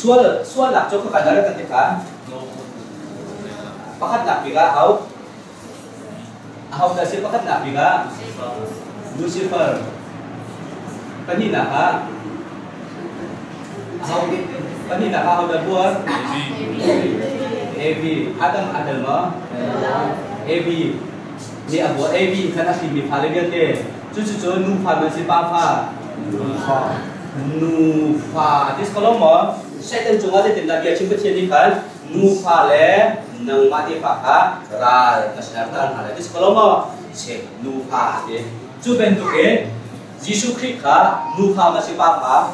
sual sual lah cukup kadara ketika pakat nak pira au au dasir pakat nak pira Lucifer. Panina ha au panina ha au dabuar Ebi Adam Adam ma? Ebi ni abu Ebi karena si mi pale dia te. Cucu cucu nu pale papa nu fa nu fa di sekolah mah Syaitan cuma dia tindak dia cuma tiada kan nufa le nang mati fakha ra nasional tan hal itu kalau mau se nufa deh tu bentuk ke Yesus Kristus ka nufa masih papa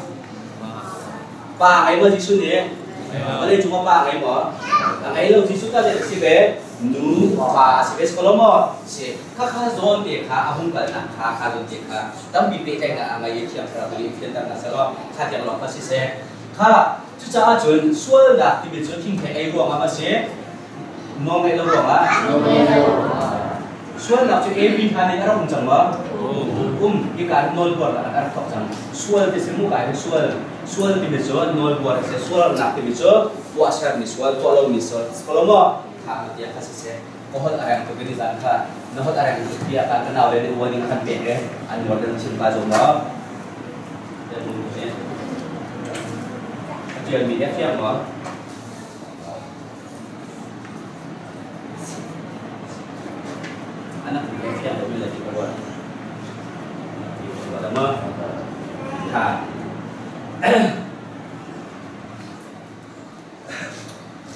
pa ngai mo Yesus ni mà đây chúng ta ba ngày mà là ngày lâu Giêsu ta dạy sĩ bé nu và sĩ bé solo mà sĩ các khá zon để khá ông cần là khá khá zon để khá tâm bị bê tông là ngày yên chiang ra bị yên đang là sao khá tiếng lọt bác sĩ xe ha chú cha jun xua là thì bị jun kinh thể a ruộng mà sẽ nong ai ruộng á xua là chú em bị hai này nó cũng chẳng mà um cái cái nôn bột là nó không chẳng xua thì sẽ mua cái xua xua thì bị chuẩn nôn bột sẽ xua là thì bị jun qua sẽ bị xua qua lâu bị xua kalau mau ha ya kasih se kohot arang tu gini zanka nohot arang tu dia ka kenal dari uang yang ke an mo dan cinta jombang dan mungkin truyền bị ép em đó anak bị ép em đó bây giờ chỉ có gọi là mơ. Thả.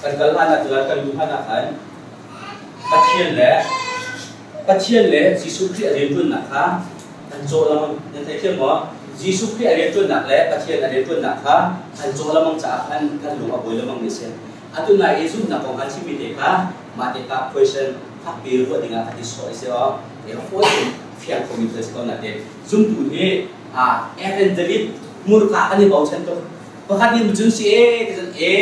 Cần cần ăn là từ cần dùng ăn là phải bắt chiên lẽ bắt chiên lẽ chỉ số địa đến luôn là khá. Cần chỗ là nhận thấy chưa đó Jisu ki ari tu nak le pathian ari tu nak ha kan jo lamang cha kan kan lu aboi lamang ni sen atu na yesu na kong kan chimi de ka ma de ka question hak bi ru dinga ka ti so ise o e fo de fian ko mi tes ko na de zum tu he a evangelist mur ka kan bau sen to pa kan ni jun si e te san e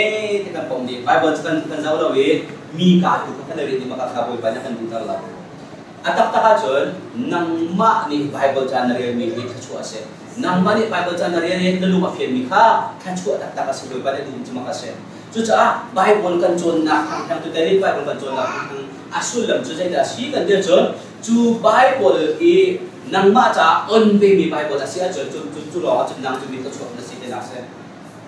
te kan pom de bible kan kan zaw lo we mi ka tu ka na re ni ma ka ka boi ba na kan tu la atak ta ka jon nang ma ni bible channel re mi ni ka chu ase nang mani Bible chan na riyan na luma fiyan mi kha khan chu tak tak kasi loy bale dum chuma kasi chu cha Bible kan chon na kan tu tari Bible kan chon na asul lam chu jai da si kan dia chon chu Bible e nang ma cha on ve mi Bible da si a chon chu chu chu lo chu nang chu mi ka chu na si de na se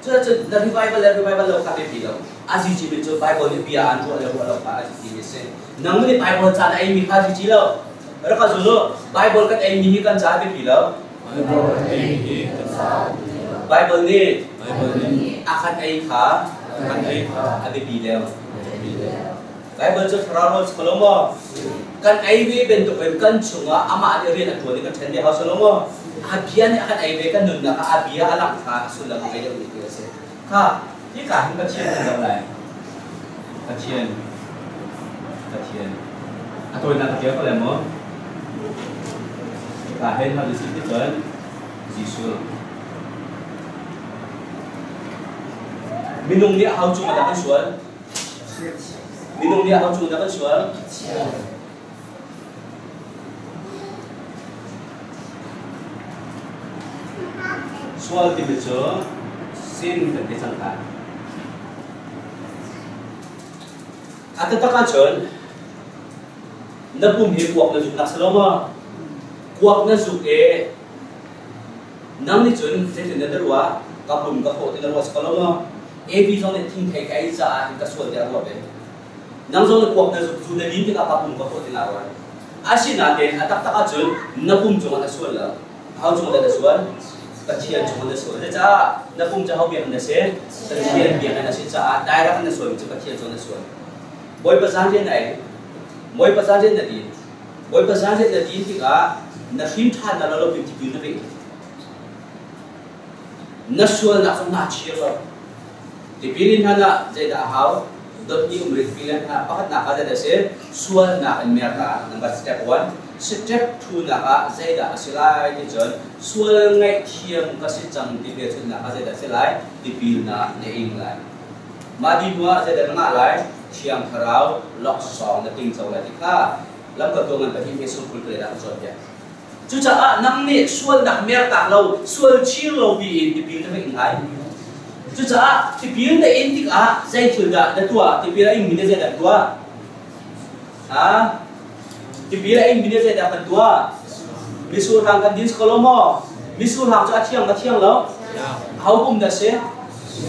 chu chu na Bible la Bible lo ka pe pi lo aji chi mi chu Bible ni bia an chu le lo ka aji chi mi se nang ni Bible cha na ai mi kha chi chi lo ra ka zu lo Bible kan ai mi kan cha pe pi lo ไบเบิลนี่อาคันไอขาอาคันไอขาอันนี้ดีแล้วไบเบิลจะทรมานสโคลมอกันไอวีเป็นตัวเป็นกันชงอะอามาอันเรียนตัวนี้กันเช่นเดียวสโลมออาเบียนี่อาคันไอวีกันนุนนะคะอาเบียอาลักขาสุดละก็ไม่ได้ดีเลยสิค่ะที่การที่กระเทียนเป็นอะไรกระเทียนกระเทียนอ่ตัวนั้นกระเทียนก็เลยมั้ง kahin hadis itu dan zisul minum dia hau cuma dapat suar minum dia hau cuma dapat suar sual ti bejo sin dan kesangka atau tak kajon nepum hikuak na jumlah selama วกนั้นสุกเอน้ำนี่จุนเสร็จนั่นเดี๋ยววกระปุ่มกระโคตรนั่นว่าสกลงเอวีซอนเนี่ทิ้งไข่ไก่จะถึงกระส่วนเดียวกันน้ำซอนเพวกนั้นสุกจุนเดินที่กับกับลุมกระโคตรนั่นว่าอาชีพนั่นเองอัตตะกัจจุนนับปุ่มจุนนั่นสวนละเขาจุนนั่นสวนกัจเชียนจุนนั่นสวนเจ้านับปุ่มจะเขาเบียงนั่นเส้นกัจเชียนเบียงนั่นเสียจ้าได้รับนั่นสวนจะกัจเชียนจุนนั่นสวนบอยภาษาเรียนไหนบอยภาษาเรียนนั่นดีบอยภาษาเรียนนั่นดีที่กั na phim than na lo bi ti na be na sual na không na chia rồi thì pilin hana dây đã hao đột nhiên umrit pilin ha pakat na kada da se sual na kan merka number step 1 step 2 na ka dây đã silai thì chọn sual ngay thiam ka si chang ti be chun na ka dây đã silai thì pil na ne ing lai ma di mua dây đã nga lai thiam tharau lok song na ting chau lai ti kha lam ka to ngan pa hi me sun kul kre da chọn ya juga ah nangni suol nak mer tak lo suol chil lo bi in tipi tapi ingai juga ah tipi ne in tik ah zai chil da da tua tipi la ing bine zai da tua ah tipi la ing bine zai da da tua misul hang kan dis kolomo misul hang cho achiang da chiang lo hau kum da se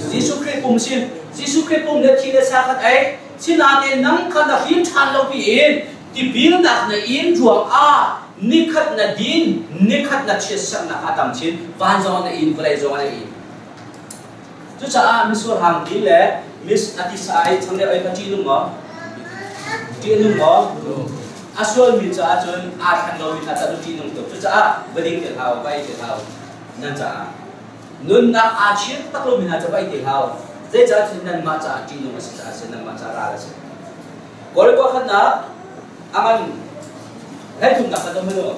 jisu kre kum sin jisu kre kum da chi da sa khat ai sin ate nang khan da hin chan lo bi in tipi na na in juang ah nikhat na din nikhat na chis na atam chin van zo na in vlai zo na in chú cha mi sur hàng tí lệ miss ati sai thằng lệ ai cái chi nung ngó chi nung ngó a sual mi cha chun a thằng lo mi ta cha chi nung tục chú cha wedding tiền hào bay tiền hào nên cha nun na a chiết tắc lo mi na cha bay tiền hào dễ cha chun nên ma cha chi nung sa cha sen nên ma cha ra là sen gọi qua khăn na aman hết thùng đặt ra đâu nữa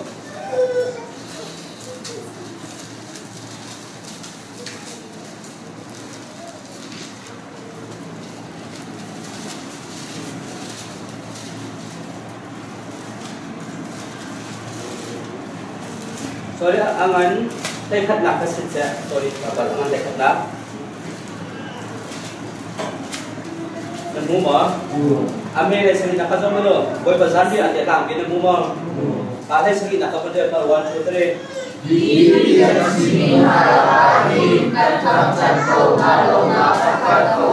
sorry angan tay khat nak ka sit sa sorry babal angan tay khat nak namu ma ame le sari nak ka zamano boy bazan bi ate tang bi namu ma ka le sari nak ka pade par 1 2 3 di di sini hari kata kata kalau nak kata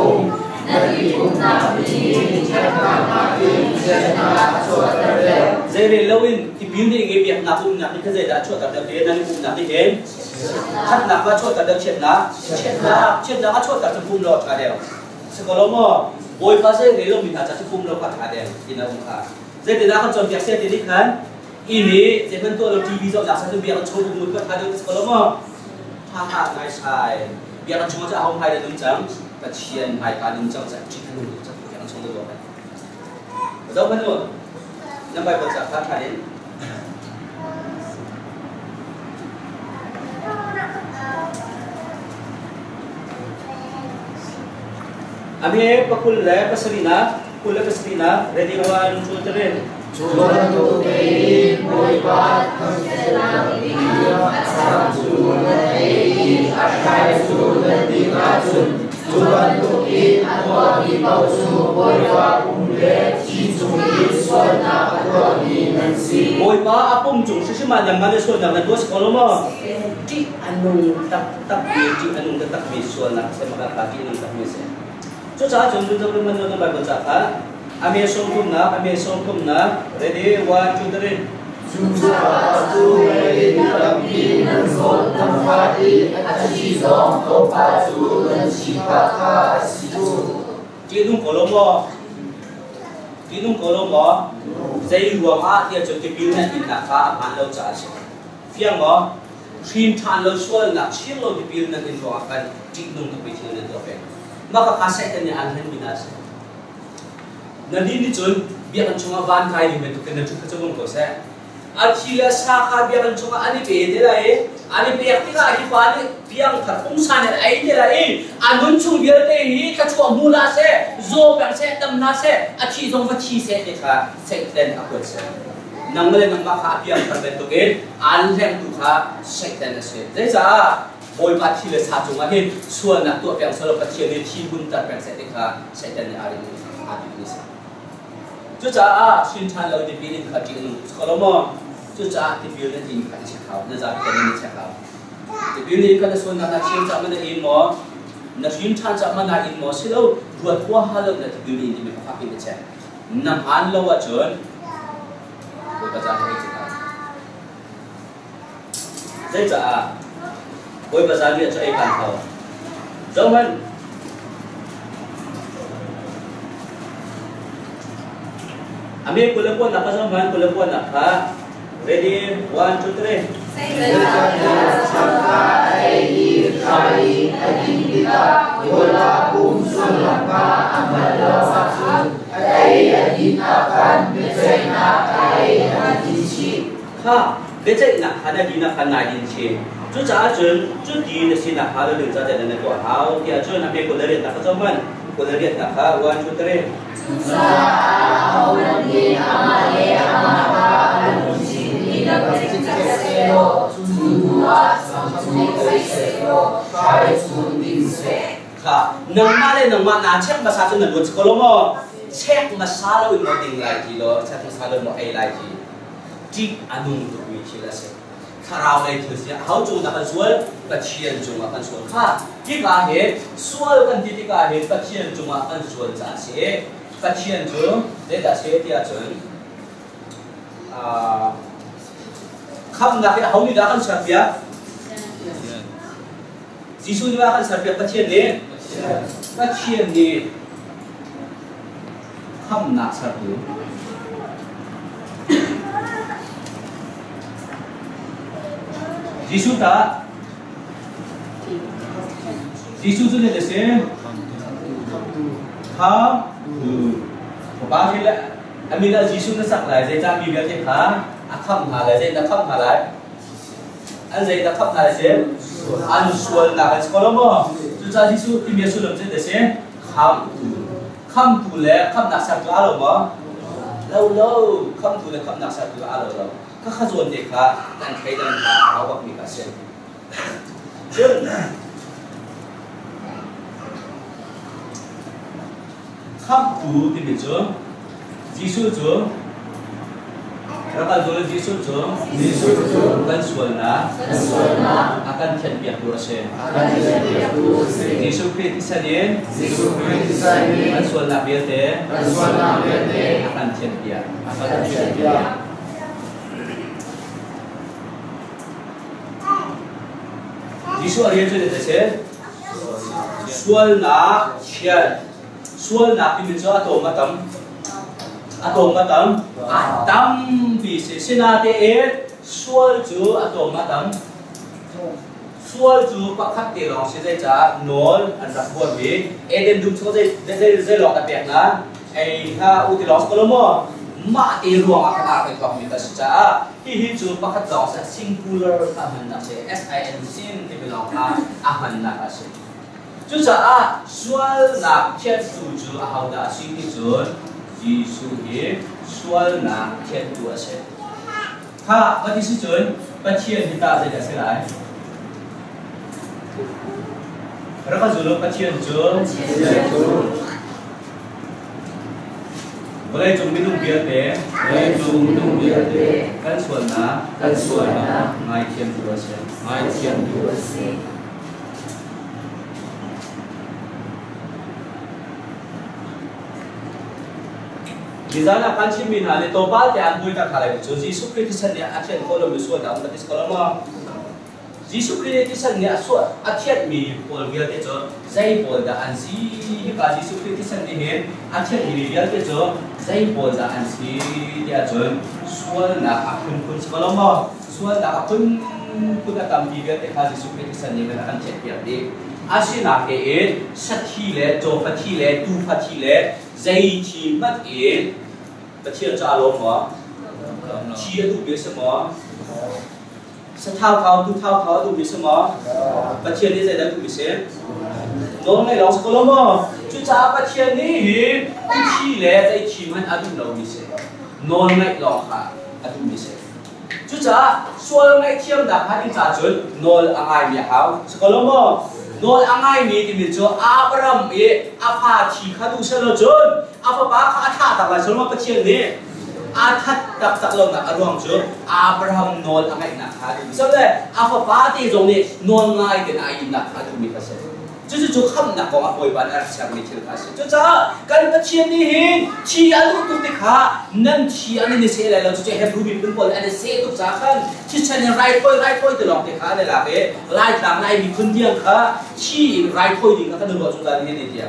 Nabi pun Nabi cakap Nabi cakap lâu thì biến đi cái việc nạp cũng nạp những cái gì đã chuột tập được thế nên cũng nạp đi thế thắt nạp và chuột tập được chuyện lá chuyện lá chuyện lá chuột tập trong phun lọt cả đều sẽ có lắm mà bồi phá dây cái lâu mình thắt trong phun lọt cả đều thì nó cũng cả. dây thì đã không chọn việc xe thì đi khán ini zaman tu ada TV so jasa tu biar cukup umur kat ada kalau mah haha ngai sai biar cuma cak hong hai dan jang ta chien hai ka dan jang cak chien lu cak biar cuma tu apa Zau pan tu nam bai baca kan hai den Ami pakul le pasalina, kul le pasalina, ready kawan untuk terus. So, sa akin, doon sa Roman di anong tak na sa makakaki ng tak visual so sa chung dun sa naman ng Bible sa ka Ami songkum na, ami songkum na. Ready? One, two, three. Jumpa Tuhan Nabi Nanzol Tanfadi Aji Zong Kopa Tuhan Shikaka Situ Tinong kolom Dây ruộng á thì chúng cái biến này in là phá phán lâu trả sẽ. Phiang mo. Thiên than lâu xuân là chiếc lâu cái biến này in ruộng kan tinong cái bị thiên được vậy. Mà các khách sẽ cái này ăn hết mình sẽ. नदी नि चोल बि अनचोंगा बान खाइ नि मेतु केन चु खचों को से अखिला सा खा बि अनचोंगा अनि पे दे लाए अनि पे यक्ति का आखि पाले पियंग थरपुंग साने आई दे लाए अनुन चुंग बियर ते ही कछु अमुला से जो पें से तमना से अखि जों वखि से देखा से तेन अकोल से नंगले नंगा खा पियंग थरबे तो के आन लें तु खा से तेन से जैसा boy ma thi le sa chung ma hin suan na tu pang solo pa thi ni thi bun ta pang sa te kha sa te ni ari ni, a ni sa chú cha à xuyên than lâu thì biết cái chịu khó lắm mà chú cha thì biết nên thì khá chịu khó nên ra cái nên chịu khó thì biết nên cái là xuân là chiếm chạm mình in mà nó xuyên than chạm mình in mà xí lâu vừa qua hà lâu là thì biết nên thì mình phát hiện được nằm ăn lâu à chốn rồi bây giờ thì chịu khó dây cha à bây giờ thì cho em bàn thầu. Giống anh. Ambil perempuan tak pasangan, perempuan tak pak. Ready, one, two, three. Sejaknya sampai hari ini kita bola pun sudah amal satu. Ayah kita kan bercinta ayah cinci. Ha, bercinta ada di kan jadi dia nak beli lihat tak pasangan, kuda lihat tak ha? one, two, three. nang male nang ma na chem basa chu na lo chu lo mo chek ma sa lo mo ding lai ji lo chek ma sa lo mo ai lai ji ti anung tu wi chi la se kharao lai chu se hau chu na kan sual ka chien chu ma kan sual kha ki ka he sual kan ti ti ka he ka chien chu ma kan sual cha se phát triển trường để đã chế tia chuẩn à không ngạc cái hầu như đã không ni akan sampai kecil ni, kecil ni, ham nak satu. Jisu tak, Jisu tu ni desi, ba thiên lệ amin đã dí xuống nó sặc lại dây ta bị việc gì khá. À không hà lại à, dây ta không hà lại. Anh dây ta không hà lại xem anh suôn là cái có lắm không chúng ta dí xuống thì biết xuống làm gì để xem. Không khăm thủ lệ khăm đặc sặc lá rồi mà lâu lâu. Khăm thủ lệ khăm đặc sặc lá rồi đâu các khá ruột thì khá. Đang thấy đang khá áo bọc bị cả xem. Chứ 함부 되겠죠? 지수죠? Kata Zola Jisu Jom Jisu Jom Akan kian biak durase Akan kian biak durase Jisu Kri Jisu Kri Akan kian biak Akan kian biak Jisu Arya kian suol na pimi cho ato matam ato matam atam vì se sina te e suol chu ato matam suol chu pakhat te long se jai cha nol an rak bon vi eden dum cho jai jai jai lọt đặc biệt là. Ai ha, u te long ko mo ma te ruang akan a kai kong mita sa hi hi chu pakhat jong sa singular ka man là se s i n sin te belong a a man na ka จุจะอาสวลนักเทียนสูจูอาหาวดาสิ่งที่จูนยีสูฮีสวลนักเทียนตัวเสถ้าปฏิสิจูนปฏิเทียนที่ตาจะจะเสียไรแล้วก็จูนปฏิเทียนจูนเลยจงไม่ต้องเบียดเตะเลยจงไม่ต้องเบียดเตะกันส่วนนะกันส่วนนะไม่เทียตัวเสียไม่เทียตัวเสีย Dizana kanchi min hane toba te ambui tak halai bicu. Jisu kritisan ni akhir kolom bisu ada ambat is kolom ah. Jisu kritisan ni asu akhir mi pol biar te jo. Zai pol da ansi ka Jisu kritisan ni hen akhir mi biar te jo. Zai pol da ansi te jo. Sual na akun kun kolom ah. Sual na akun kun akam biar te ka Jisu kritisan ni kan akan cek biar. อาศินาเกเอสัตทีเลโจฟัตทีเลตูฟัทีเลใจทีมัดเอปะเทียจะอารมณ์หรอชี้ดูเบี้ยสมอสท้าเขาดูเท้าเขาดูบิสมอปะเทียนี่ใจได้ดูบิเซน้องในหลังสกุลมอจุจ้าปะเทียนี่ตุชีเลใจชีมันอดุนเราบิเซน้องในหลังค่ะอดุนบิเซจุจ้าส่วนในเทียมดักฮันจ้าจุดน้องอายไงเมียเขาสกุลมอ โดนอัางไงมีที่มีจ้าอาบรมเออาฟาทีข้าดูเชลจนอาฟาบาขาท่าตักหลายชนมาประเทียนนี้อาทัดตักตักลงนะอารมณ์จ้าอาบรมโนนอัางไงนะครับใช่ไหมอาฟาบ้าที่ตรงนี้โนนไงเดินอายินนะครับทุกมิตรเสร็จ chứ chú khăm nà có bồi bàn ăn sáng mình chịu khá sự chú cha. Cái ta chiên đi hin chi ăn lúc tụt tích khá nên chi ăn nên sẽ lại là chú chơi hết ruby bên bồi ăn sẽ tụt giá khăn chứ cha nên rai thôi rai thôi từ lòng tích khá, này là cái rai tạm này, mình phân điên khá. Chi rai thôi thì nó ta được gọi chúng ta như thế này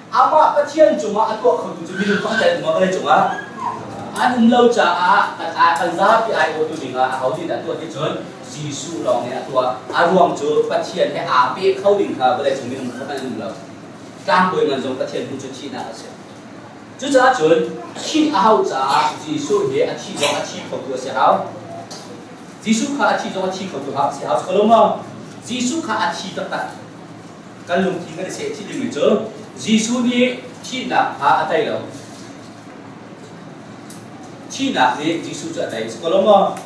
า ama pathian chunga chúng khon tu mi phang tai ma kale chunga an um lo cha a a kan za pi ai o tu ni nga hau di da tu ti chon jisu long ne atwa aruang chu pathian he a pe khau ding kha bale chung mi um khan um lo kang boi ngan jong pathian bu chu chi na sẽ chú cha chuẩn khi áo cha á chi thi á chi không được sẽ áo á chi thi á chi không được học sẽ áo có mà Giêsu á chi tất cả. Cái lùng thi cái sẽ chi được người chớ. Giêsu đi thi nạp hạ tay đâu thi nạp đi Giêsu cho tay. Có mà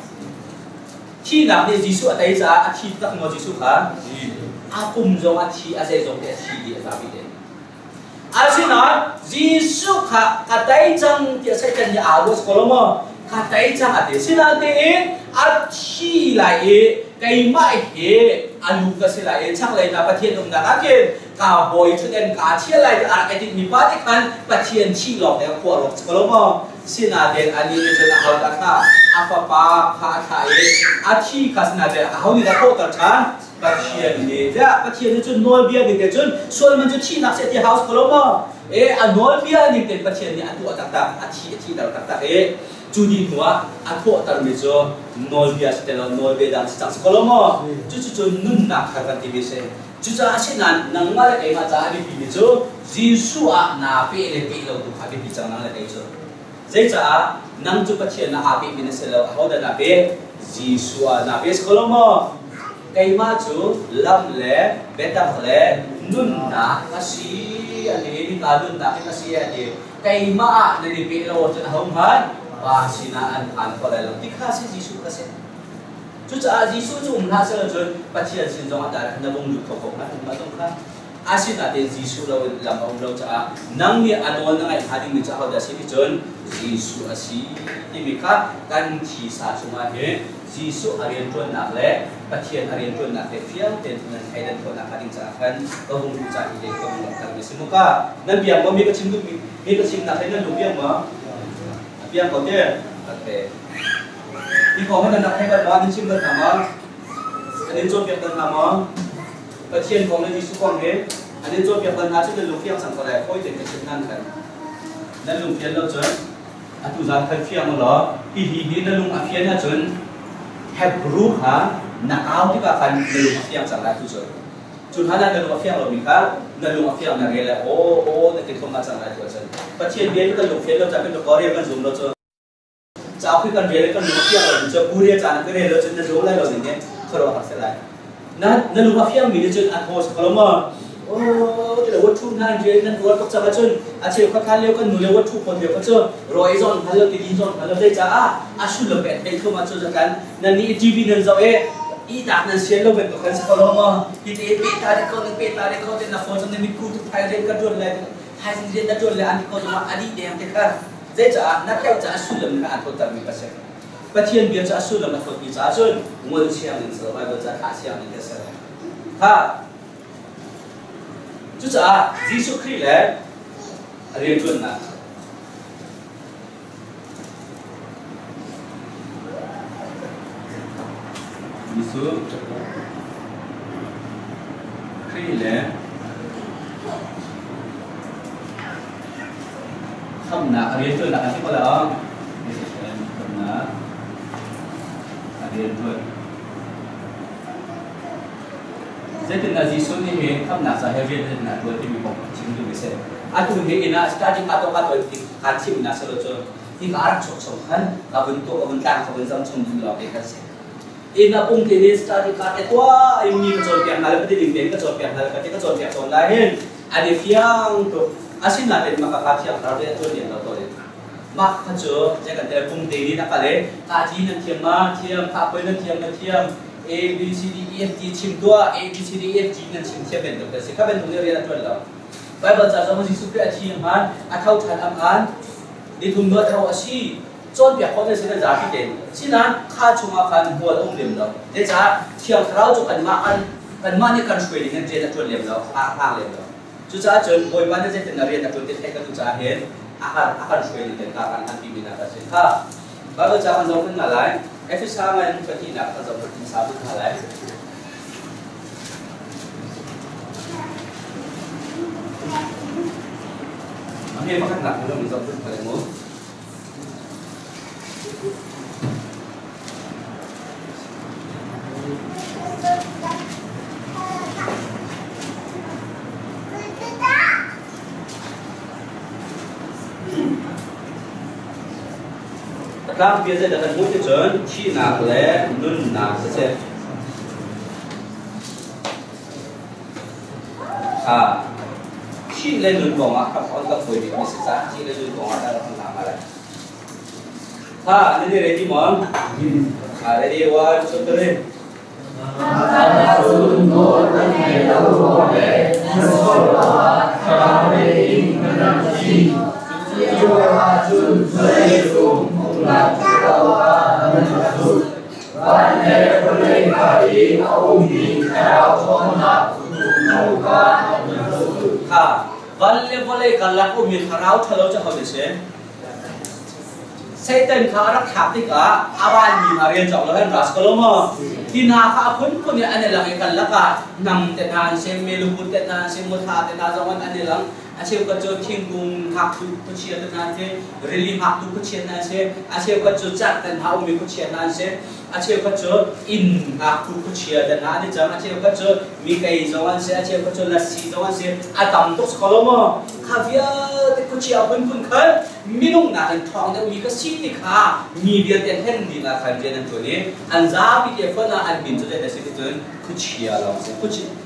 thi nạp đi Giêsu tay ra thi tất mà Giêsu khá. À cùng giống à thi à dễ giống để thi đi à bị đấy asina jisu kha katai chang ti sai kan ya awas koloma katai chang ate sina te a thi lại e kai mai he anu ka se lai chak lai na pathian um na ka ke ka boy chu den ka chia lai ar ke tin mi pa ti khan pa chien chi lo de kho lo ko lo mo sina de ani ni chu na ha ta kha a pa pa kha kha e a chi kha sina de a ho ni da ko ta khan pa chien ni ja pa chien ni chu noi bia ni de chu sol man chu chi nak se ti house ko lo mo e a noi bia ni de pa chien ni a tu a tak tak a chi a chi da tak tak e 주디 누아 아토 따르면서 놀비아 시텔로 놀베다 시작 콜로모 주주주 눈나 카가 티비세 จุจ้าสินันนังมาเลยไอ้มาจ้าดิปีนี่จูจีสุอานาเปเลยเปเราดูขับดิปีจังนั่นเลยไอ้จูเจ้จ้านังจุปัจเจนาอาเปมินเสลาเขาเดินนาเป้จีสุอานาเปสโคลมอไอ้มาจูลำเล่เบตักเล่นุ่นนะก็สีอันนี้มีการนุ่นนะก็สีอันนี้ไอ้มาเนี่ยเปเราจะทำหันว่าษินันอันก็เลยลำที่ข้าเสียยิสุก็เสีย 就这阿吉说就我们他说的准，把其他群众啊，当然那帮助口口那什么东西。asin natin Jesus raw lang ang raw cha nang ni ano na ngay hading ni cha da si John Jesus asi imika kan chi sa suma he Jesus arian ton nakle pathian arian ton nakle fiam ten nan kaidan ko nakading cha kan ko hum ku cha ile ko mo kan ni simuka nan biang mo mi ka chim du mi ka chim nakle nan lu biang ma biang ko te ate อีกของมันนักให้บัดบ้านชิมบัดถามาอันนี้โจทย์เปียกเดินถามว่าประเทศของในวิสุกองเฮอันนี้โจทย์เปียกเดินหาชื่อลุงเฟียงสังกัดค่อยเด็กเป็นชิ้นนั้นกันนั่นลุงเฟียงเราจนอาตุจารใครเฟียงมาหรอพี่ฮีฮีนั่นลุงอาเฟียงเนี่ยจอแฮปรูปฮะนักเอาที่กับการนั่นลุงอาเฟียงสังกัดทุกเจอจุดนั้นนั่นลุงอาเฟียงเรามีคัะนั่นลุงอาเฟียงนั่นเรียกแล้โอ้โอ้นั่นติดคมมาสังกัดทุกเจอประเทศเบียร์กับลุงเฟียงเราจะเป็นตัวก่อเรียกกันซูมเราเจน 자그 컨베레 컨 vật 저 부리에 자는 그래 로전 có 올라 로네 걸어 하세라 나 나는 와 피아 미리 저 아토스 걸어마 어 그래 워투 rồi, 제일 난 그걸 꼭 잡아 전 아치 그 칼레 그 누레 워투 건데 그저 로이존 발로 디존 발로 되자 아 아슐로 배 벨토 맞춰 잠깐 난이 디비는 저에 i đạt nên xe lâu bên tôi sẽ có mà. Thì thì bị ta đi con bị ta đi con. Thì là phone trong này mình cút thay lên cái chuột lại. Thay lên cái chuột lại anh có dùng mà anh đi đem thế cả dễ trả nát theo trả su lầm cả thôi tạm biệt bác sĩ bác thiên biến trả su lầm là thôi bị trả rồi. Muốn xem mình sợ bài bữa trả thả xem mình sẽ ha chú trả Jesus Christ là riêng chuẩn là số Christ là na career tool nakasi ko lang decision from na career tool zetin na zisun ni me kam na sa heavy pok chim du bise ni ina starting ato ka tool ti ka chim na solo arak sok sok han ka bun to ina pung ti ni starting ka te twa ai mi ka chol pian na le ti ding ding ka asin la den maka ka thiam tar de to ni to de ma kha cho je ka te pum de ni na ka le ka ji na thiam ma thiam ka pe na thiam na thiam a b c d e f g chim to a b c d e f g na chim thiam ben to se ka ben to ne ya to la bible cha sa mo ji su pe a chi ma a thau than am an ni thum no thau a si จนเปียกคนในสิ่งนั้นที่เด่นสิ่งนั้นข้าชมาคันบัวอุ้มเลี้ยมเราเดี๋ยวจะเที่ยวเราจุกันมาอันกันมานี่กันช่วยดีนั่นเจนจะชวนเลี้ยมเราอ้างเลี้ยมเรา chú cha chun bồi bàn thế trên nari ta tuần tiết hay ta chú cha hiền akan akan suy đi ta akan anti bina ta sẽ ha và ở cha anh giống như ngài lại em chú cha ngay phải chỉ nạp giống cái chính sao ngà lại Hãy subscribe cho kênh Ghiền Mì Gõ Để không bỏ lỡ những video hấp Thank you. Các nak belum jauh pun pada mu. tlang bia zai da kan mu te chi nak le nun nak se à chi le nun ko ma các on ka phoi bi mi se sa chi le nun ko ma da kan na ma la ha ni ni ready mom à ready one two three Valle vole kalaku mi karau thalo cha hobi se. Satan ka arak hapik a awan mi marian chok lohan ras kolomo. Tina ka apun kun ya ane lang ikalaka nang tetan se meluput tetan se mutha tetan zaman ane lang ase k c h o t i n g u n g a t u k c h i a n a s e r e l खातु कुछ यदना से रिलीफ हातु कुछ यदना से ऐसे ओकर जो चात नाउ में कुछ यदना से ऐसे ओकर जो इन हातु कुछ यदना दे जमा ऐसे ओकर जो मिकाई जवान से ऐसे ओकर जो लस्सी जवान से आ तम तो स्कलम खाविया ते कुछ अपन कुन खर मिनुंग ना लन थोंग दे मिका सी नि खा नि बिया ते हेन नि ना खा जे न तोले अनजा बि के फना अन बिन जो दे से कुछ या लम से कुछ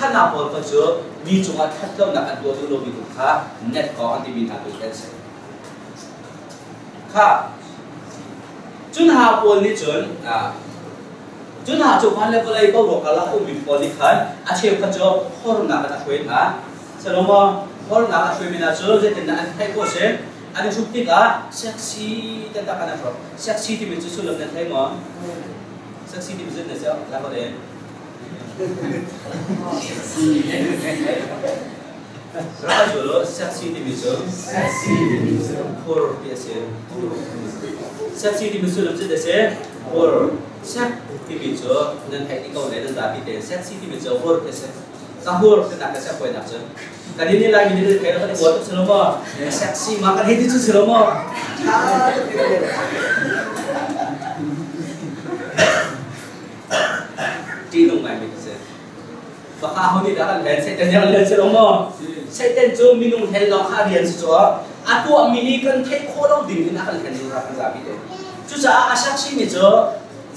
dang nào te ni khan de te na thắt ti là net kong an tis ko lo mo net kong an ti bi na ko ka de se de the chúng ta net kong ti mi le net su ti ngai ko lo mo ku che tha le ku che tha lo ti an ngai atak tak at net kong mình mi an ti bi na ka sai ki se anh dia dia kan à sexy ar ta be min sexy thì mình na vial te la ka kapal sexy thì mình na te are khol mi đấy Berapa dulu di Subjectivism. Kur biasa. Subjectivism làm sao saksi di Subjectivism nên hãy kau câu này nên đã di đến hur kur biasa. Sahur kita siapa yang nafsu Tadi ini lagi jadi kayak apa buat buat selama ya, seksi makan itu tuh selama. Tinung main itu. baka honi da kan len seten yang len sero mo seten jo minung hel lo kha rian si jo atu amini kan thai kho lo ding na kan kan jo ra kan ja bi de chu sa a sak si ni jo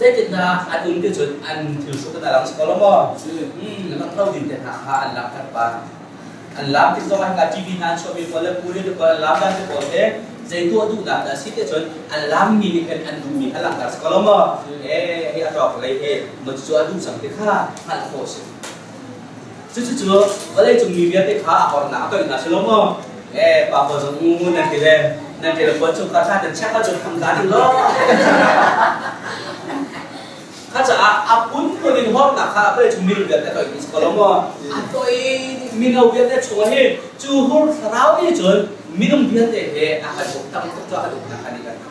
zai na adun ke jo an thil su kan lang si ko lo mo hmm lang thau ding te ha ha an lak khat ba an lak ti jo ka tv nan so mi ko le puri de ko lak da te ko te zai tu tu da da si te jo an lam ni ni kan an du mi ha lak da si ko lo mo e hi a tok lai e mo jo adun sang te kha ha kho si cucu cucu oleh cumi biar teh kah apa nak apa kita selama eh bapa semua nanti le nanti le bocor kata dan cakap cucu pengkatin lo kata apun kau di hot nak kah oleh cumi biar teh kau ini selama atau ini minum biar teh cuci cuhur serau ini cuci minum biar teh eh akan buktam buktam akan buktam kan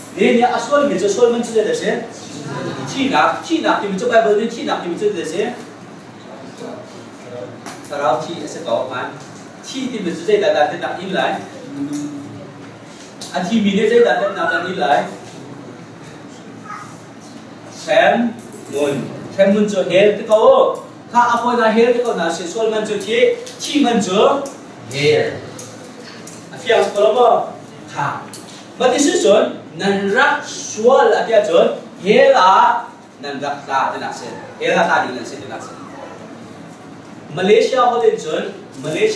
你你啊说你们这说你们之类的谁去哪去哪你们这外国人去哪你们这里的谁他老七也是高反七你们是谁的他的他进来啊提米的这个他的那个你来前门前门左边这个他阿婆那边这个呢是说你们这些气门主 here feels 俱乐部好 but this isn't không biết để để à phải một tâm không cho được là cái đi cho nên lòng sẽ đâu vậy music lên sẽ sẽ vào đây sẽ à phun phun hệ riêng là rồi đấy chú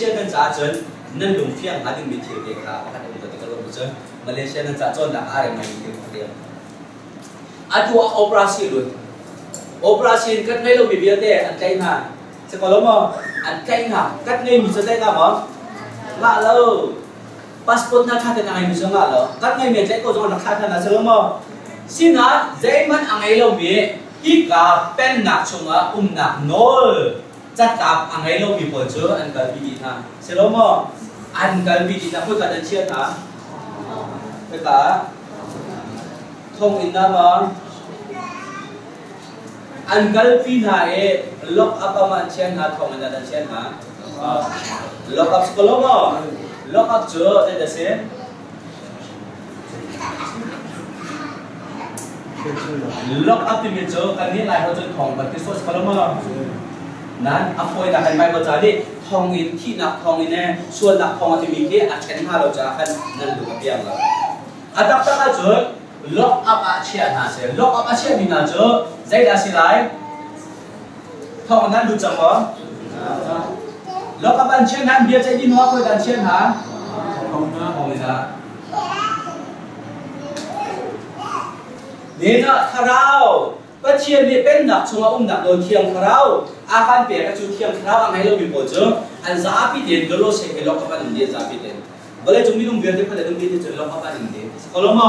thà ráo đi chuẩn anh cũng hay malaysia à chúng mình năng riêng đi thế khá trong phát lo năng phun opera chỉnh mà chỉnh lâu biết khá là chuẩn nó nên ngày lâu ruộng à lẽ nên xuân ruộng à xuân ruộng là gì ruộng thế non ngày lâu non ngày lâu là xuân đã hạ cái chúng ta có lắm không xuân nạp thì nhá non ngày lâu ruộng à cả pen nạp phải xem um xuân nạp cái gì cái phải nên nhá xuân mình cho xuân mình chưa được xem chi nạp anh nạp bị gì cho bài bơi chi nạp thì mình chưa được xem sau chi sẽ na mà lock up mình sẽ na đặt tên đặt in lại à chi mình sẽ đặt tên đặt đặt in là xem nguồn xem thì mình hết cái câu ha à phôi thòng bật cái câu nào sẽ xuân là cho chi chi mình đi. Thòng in phía nạp thòng in e, nè mà nạp thòng thì mình đi xuân chén cái chuẩn hết cái nên được cái tiền rồi. À sẽ hết là ta đi lên sẽ thế nào sẽ Malaysia ho den mình là kan cha chun nan lung thòng ha được mi thil แล้วกับดันเชียนหันเบียใจดีนัวคอยดันเชียนหันเขาหน้าของเลยนะนี่นะคาราวก็เชียนนี่เป็นหนักชงอุ้มหนักโดนเทียงคาราวอาการเปลี่ยนกระจุเทียงคาราอันไหนเรามีโปรเจกต์อันซาพิเดนก็โลเซกล็อกกับดันเดียซาพิเดนวันนี้จงมีลุงเบียร์ที่พันเดินลุงเบียร์ที่จะล็อกกับดันเดียสกอลมา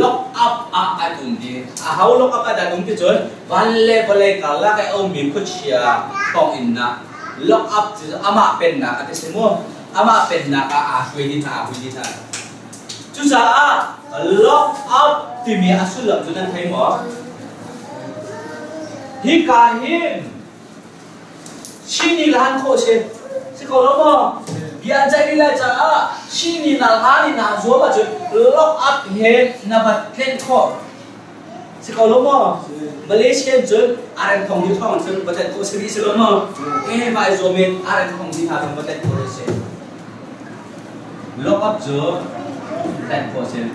lock up a adum di a how lock up a adum di chon valle valle kala kai om mi khu chia kong inna lock up จะอามาเป็นนะอาทิตย์มั่วอามาเป็นนะก็อาคุยดีนะคุยดีนะจุดสาา lock up ที่มีอาสุลับจุดนั้นใครหมอฮิกาฮิมชินีลานโคเชสิโคโลโมบีอันใจนี่และจ้าชินีนาลานีนาจัวมาจุดล็อกอัพเฮนนับเป็นโอ Malaysia jen aren thong di thong jen baca ko sini sekolah mo eh mai zuo men aren thong di ha baca ko se lock up jo ten ko se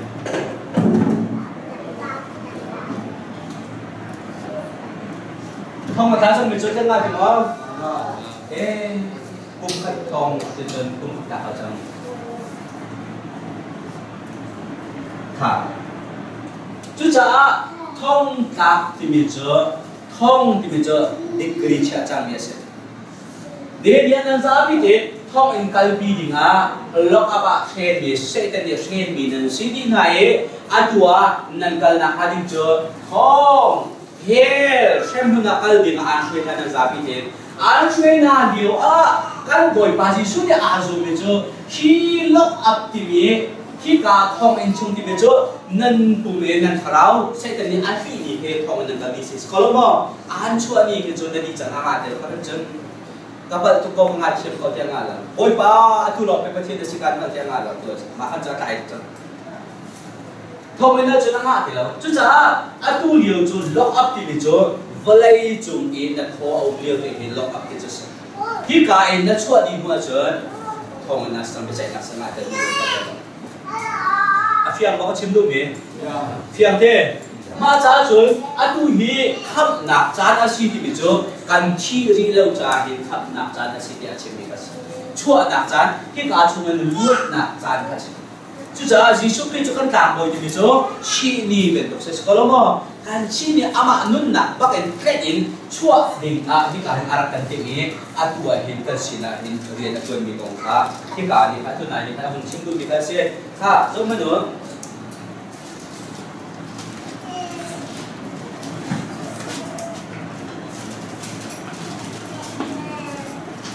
thong mà ta xong mình chơi cái nào thì nó eh cung khách con trên trên cung đặt ở trong. Thả. Chú cha không tạp thì mình chớ không thì mình chớ đích kỳ chia trang nghĩa sẽ để điện năng giá bị thế không anh cần bị đình à lọc à bạc khen thì sẽ tên thì khen bị nên sĩ đi này à chùa nên cần là hai đình chớ không hiểu xem hương là cần bị mà anh suy thay năng giá bị thế anh suy là điều à cần gọi bà gì suy để à dùng mình chớ khi lọc ập thì mình khi cả thong in chung thì bây giờ nên bù lên nên khảo sẽ tên đi ăn phi đi hệ thong nên là đi sẽ có mà ăn chua đi cái chỗ này đi chẳng hạn để các bạn chân các bạn tụi con ngại xem có tiếng ngại là ôi ba thu lọc cái vấn đề là sự can vấn tiếng ngại là tôi mà ăn cho cái chẳng thong nên là chỗ nào ngại thì là chỗ chả ăn tu liều chỗ lock up thì bây giờ vơi chung in là khó ông liều thì mình lock up cái chỗ khi cả in là chua đi mua chỗ thong nên là sẽ bị chạy nặng sẽ ngại tới Fiang ba ko chim lu mi? Fiang te. Ma cha chu atu hi khap nak cha na si ti bi chu kan chi ri lo cha hi khap nak cha na si ti a chim ka si. Chua nak cha hi ka chu ngan lu nak cha ka si. 주자 예수 그리스도 건 담보 주면서 신이 벤독세 스콜로모 간 신이 아마 눈나 밖엔 플랫인 추아 링아 히가한 아락한 땡이 아투와 힌터 신아 힌터리에 나쁜 미동카 히가니 아투나니 타분 친구 미다세 카 좀은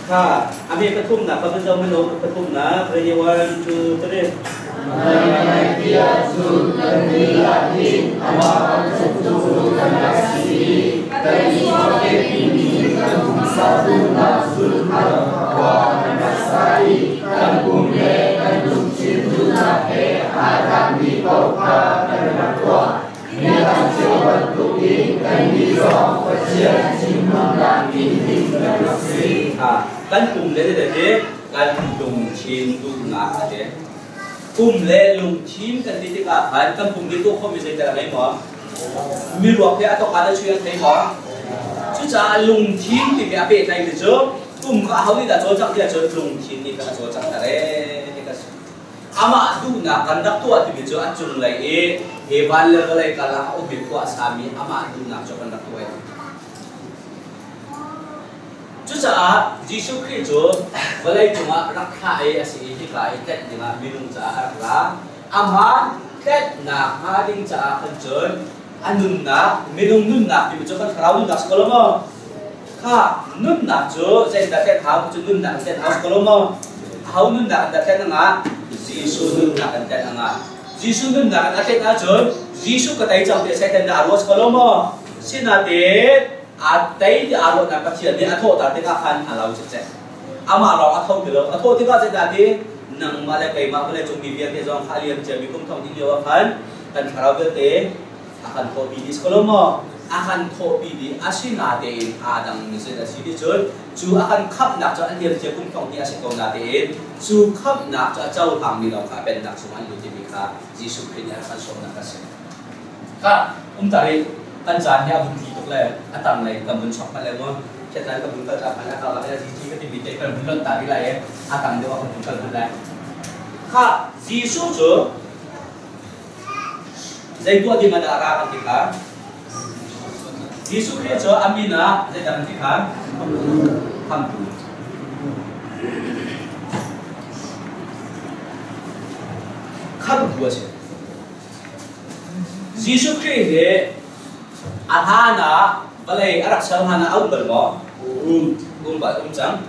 Ha, ambil ketum nak apa benda menurut ketum nak Ready one, two, three Menantia sultan dilatih Awal sesuruhan nasiri Tadi pakai ini Satu nasul Wa nasari Tanggung ye Tanjung cintu nahe Haram di kau Kanan nakwa Nilang jawa tuking Kan di rong Wajian Cimang Lakin Tinggal Nasiri Ha zo ma no ค่ะอามีปทุมนะพระพุทธเจ้ามโนปทุมนะพระเยาวันคือประเด็น à căn cùng lệ để thế căn lùng chim du ngã thế cùng lệ lùng chim căn đi thế cả phải căn cùng đi tu không bị gì cả mấy mỏ mi ruột thế tôi cả đã chuyện thấy mỏ chú cha lùng chim thì bị bị này được chứ cùng cả hậu đi đã cho chắc thì cho lùng chim thì cả cho chắc đấy ama du na kandak tu ati bijo achung lai e he wal le lai kala o bi ko asami ama du na cho kandak tu ai chú cha Giêsu Christ chú và lấy chúng ta rắc khai ấy sẽ đi cái tết đi mà mình cha rắc lá ama tết na ha ding cha khăn chơi anun na mình nun na thì mình cho con khảo nun na sekolah mà kha nun na chú sẽ đặt tết hao chú nun na tết hao sekolah mà hao nun na đặt tết nga Giêsu nun na đặt tết nga Giêsu nun na đặt tết nga chú Giêsu cái tay trong thì sẽ thành là sekolah mà xin là tết อาเตยที่อาลุณ์นปัจเชียนนี่อาโทษตาติกาคันอาเราจะแจเจอามาลอาอาโทถือเล้อาโทษที่ก็จะได้ที่นังมาเลยไปมาเลยจงมีเวียนที่จองคาเรียนเจมีคุ้มทองที่เดียวคันตันคาราเวเตอาคันโทบีดิสโคลมออาคันโทบีดิอาชินาเดนอาดังมิเซนาชิดิจุดจูอาคันขับหนักจกอันเดียร์เจอคุ้มทองที่อาชิโกนาเดนจูขับหนักจะเจ้าทางมีเราค่ะเป็นหนักสมัยอยู่ที่มิคาจิสุคริสต์อาคันสมนักเชียนค่ะอุ้มตาเรตันจานยาบุญที चुकलाय आता आम्हाला एक कंपनी शॉपमध्ये मग शेतकऱ्या कंपनी करता मला का लागला जी कधी मी ते कंपनी करता दिला आहे आता आम्ही देवा कंपनी करता दिला हा जी सोचो जय तू आधी मला राग आधी का जी सोचो आम्ही ना जय आमची का थांबतो खाद बुवा છે જીસુ ખ્રિસ્તે ahana balai arak sarhana out bermo um um ba um chang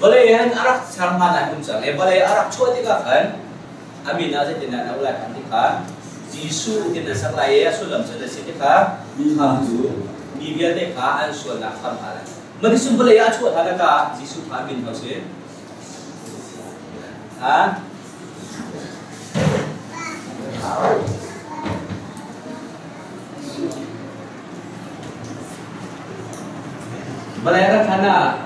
balai han arak sarhana um chang e balai arak choti ka khan amina tina na ula kan ka jisu tina saklai ya sulam se de se ka ham ju mi bia de ka an su na kham hala mari sum balai a chot hala ka jisu ka min ho se. Ha Balayara Thana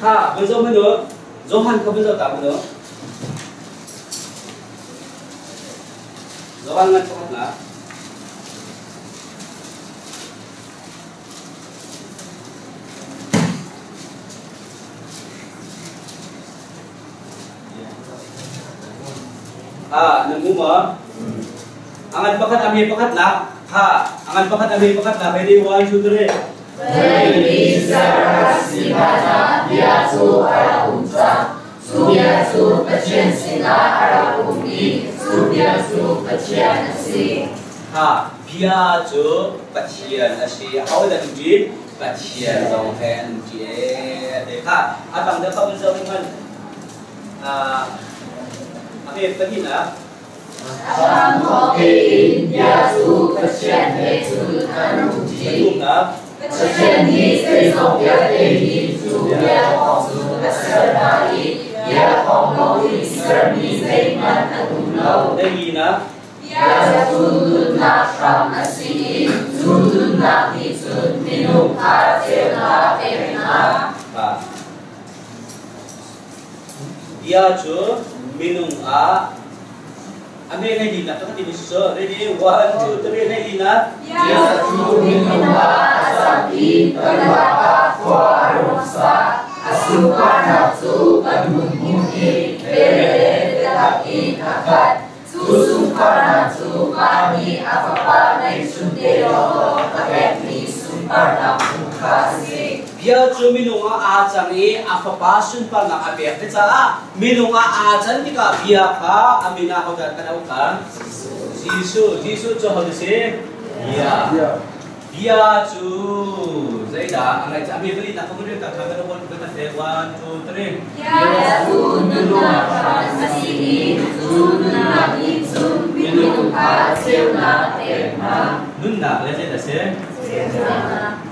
Ha, bây giờ mới được. Johan không bây giờ tạm nữa Johan ngăn không là. À đừng mua mở Angan pakat ami pakat la ha. Angan pakat ami pakat la ready one two three. Baby su biasu arakumsa subiasu pacian sila arakumi su pacian si Ha biasu pacian asi. How that you pacian dong hand je. Deka atang dapat menjawab mana? Ah, apa yang tadi lah? Tam Iaju minum, ah. a Ambil energi nak tengok ini susah. Ready? One, two, three, energi nak. Ya, minumlah asati, terlapa, kuah rusak, asupan nafsu, kandungi, bere, tetapi takat, susu panas, susu apa-apa, naik sundero, kakek ni, sumpah nafsu kasih bia chu minunga ajan changi apa fapa sun pal na ape te cha a minunga a ni ka bia kha amina ho dan kana ukan jisu jisu cho ho se bia bia chu iya zaida angai cha mi beli. Na ko ni ka ka ka ko ka te 1 2 3 ya su nunga ka si ni su nunga ni su minunga ka se na te ma nunga le se se se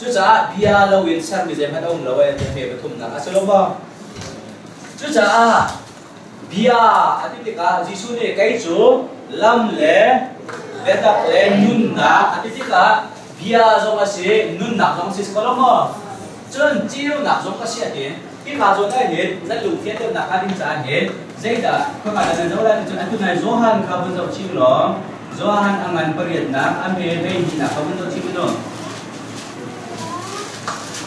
chú cha bia lâu yên sang bị dèm ông lâu em thì phải thùng nặng sao không chú cha bia à thì cái Giêsu này cái chú, lâm lệ để tập lệ nun na atitika bia giống cái gì nun nak zong si kolom mo chun chiu nak zong ka si atin ki ka zo na hin na lu phía tiêu nak ka din cha hin zai da ko ka da zo la chun atu nai zo han không bun zo chi lo zo han anh pariat na ame be ni nà không bun zo chi lo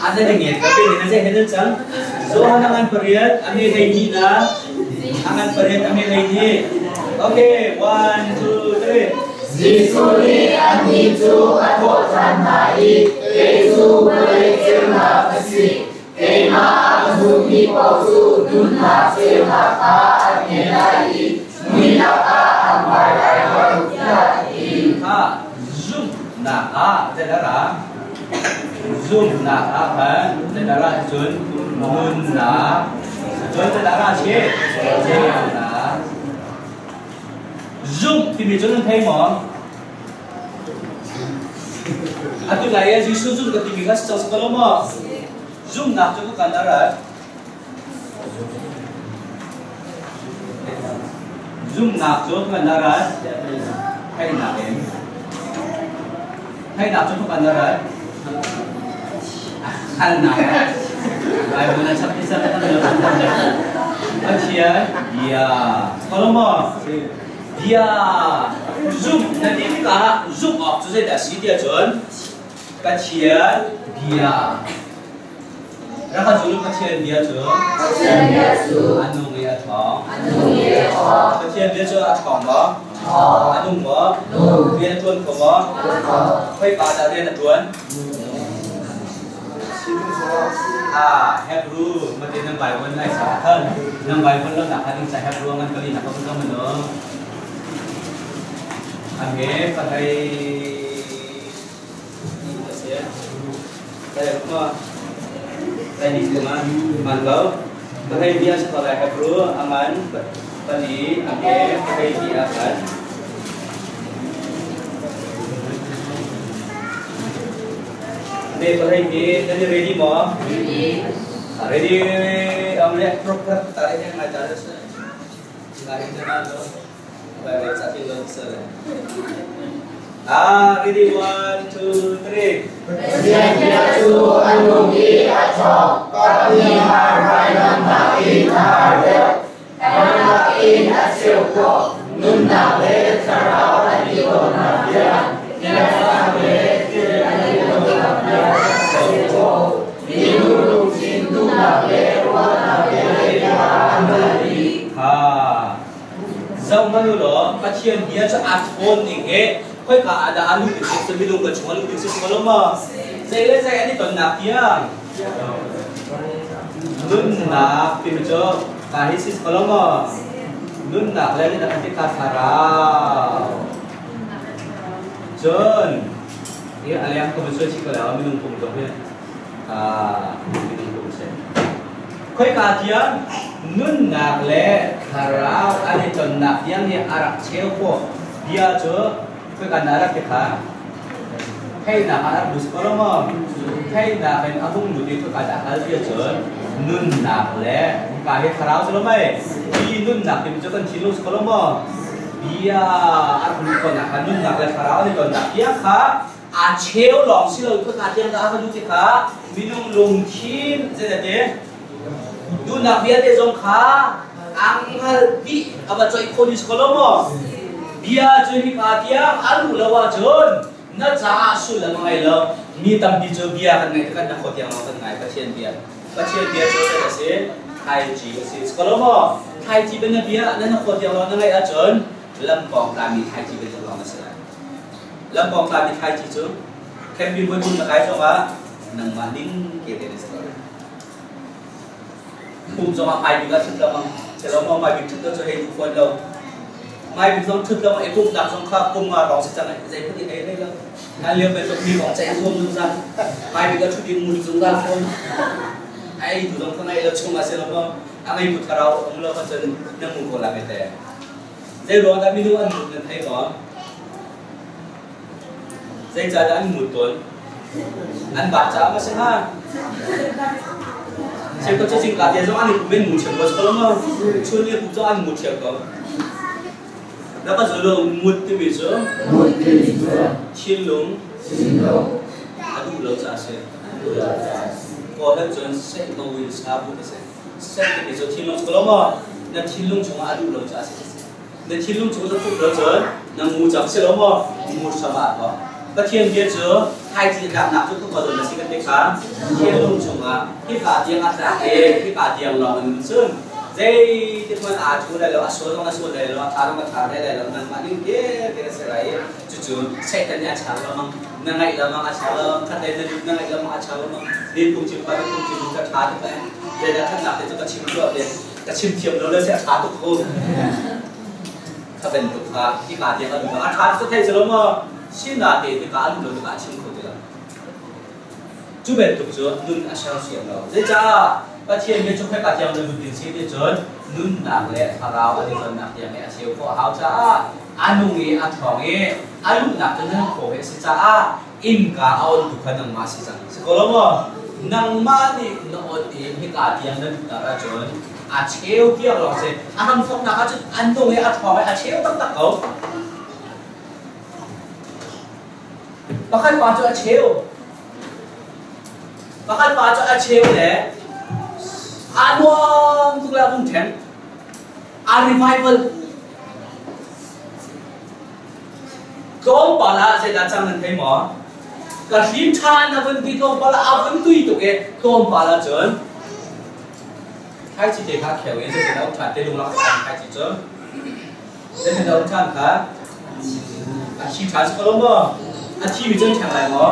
ada dengan tapi dengan saya hendak cang so hanangan periat ami lagi na hangan periat ami lagi. Okay one two three. Jisuri aniju aku tanai Yesu bercerna besi. Tema azumi pausu dunia selaka menai Minaka ambarai warukia Ha, ah, zoom, nah, ah, ha, tidak zoom là a, saudara. để na lại chuyến luôn là chuyến để Jun saudara chế cik. Zoom, thì mình cho nên thấy món. Atu laya ji su zoom ka timi ka sao sa mà Zoom na cho ko kandara. Zoom na cho cái đó rồi Hay na em. Hay na cho 看呐、啊，哎，我来唱一下，看到没有？而且，yeah，好了吗？yeah，zoom，那第一个 zoom 哦，就是在十一点钟，而且，yeah。然后走路快点，别走。快点，别走。安东也闯。安东也闯。快点，别走啊，闯吧。闯。安东哥。嗯。别蹲，可不？蹲。快把大殿的蹲。嗯。啊，hebrew，我哋能摆温来查看，能摆温了哪还能在 hebrew 我可以哪个不能么呢？啊，给不太，那些，在什么？在你什么？满楼，不太比较是来 hebrew，阿曼，不，不离，阿给，不太比阿曼。Hindi, ready? Ready. Ready. Ah, ready. One, two, three. manu lo kacian dia ada kahisis ini kalau minum kumdohnya ah Koi kajian nun nak le karau ani ton nak yang ni arak cewo dia jo koi kan arak kita hei nak arak bus kolomo hei nak kan abung budi koi kada hal dia jo nun nak le kahe karau selomai di nun nak dia jo kan cilus kolomo dia arak bus kon nak nun nak le karau ani ton nak dia ka 아체오 럼실을 그 가디언 나가서 주지가 민웅 롱팀 제대로 du nak biar dia zong kha ang hal di aba choi khonis kolomo bia choi ka dia alu lawa jon na cha su la ngai lo. Mi tam di cho bia kan ngai kan khot yang kan ngai ka chen bia. Ka chen bia cho sa se thai ji ka se kolomo thai ji ben bia na khot yang lo ngai a jon lam bong ta mi thai ji ben lo na sa lam bong ta mi thai ji cho ken bi bun bun na kai ma nang ma ning ke de sa cùng cho mai bị gắt thực là bằng thế nó mong bài bị thực cho hay phụ phân đâu mai bị dòng thực đâu mà cũng đặt dòng khác cùng mà đó sẽ chẳng lại dễ phát thể thấy đây là ai liều về tập đi bóng chạy xuống dùng ra. Mai bị cái chút đi mùi dùng ra không ai thủ con này là chung mà sẽ làm không anh ấy một thảo ông lo phát chân nâng mùi cổ làm cái tệ dễ đó đã biết được anh một lần thấy có dễ trả đã ăn một tuần. Ăn bạc trả mà sẽ ha sẽ có chương trình cả tiền cho anh cũng bên một triệu có số mà chuyên nghiệp cũng cho anh một triệu có. Đã có số lượng một tiêu bị số một tiêu bị số thiên lũng thiên lũng à đủ lâu trả sẽ có hết chuẩn sẽ ngồi sao cũng sẽ sẽ bị số thiên lũng số mà nên thiên lũng chúng à đủ lâu trả sẽ nên thiên lũng chúng ta cũng lâu chuẩn nên mua chậm sẽ mà mua sao mà có cái thiên kia chứa hai chữ đạp nạp chúng có rồi là xin cái khá thiên lũng chúng à cái cả tiếng ăn ra cái cả tiếng lo mình sơn dây thì mình à chú đây là số trong là số đây là thà trong là thà đây là mình mà những cái cái sẽ lại chú chú sẽ tên nhà chả là mang nang ngày là mang chả là khát đây là nang ngày là mang chả là mang đi cùng chim bay cùng chim cái thà thì vậy đây là khát nạp thì chúng ta chim được đây cái chim thiệp nó lên sẽ thà tục hơn khát bên tục thà cái cả tiếng là được à thà sẽ thấy rồi mà xin là để cái cả được cả chim không được chú bé tục chưa nun à sao xiêm đâu dễ cha các thiên nhiên trong cái cả tiếng là tiền sĩ đi chơi nun nạc lệ thà rào ở đây lệ siêu có háo cha anh nung nghe anh thong nghe anh lúc nạc cho nên khổ hệ sĩ cha im cả ao tu khăn nang mà sĩ cha sẽ có lắm mà nang mà đi nó ở đây cái cả tiếng nên ra chơi à chéo kia rồi sẽ anh không phong nạc anh nung anh thong nghe à chéo tắc tắc cậu bakal pacho a cheo bakal pacho a cheo le anwang tukla bung ten a revival gom pala se da chang nan kai mo ka hlim than na bun bi gom pala a bun tui tu ke gom pala chen khai chi de kha kheo ye se da utha te lu la khai chi chen se da utha ka a chi tha kolombo อาชีพเจ้าแข่งไรหมอ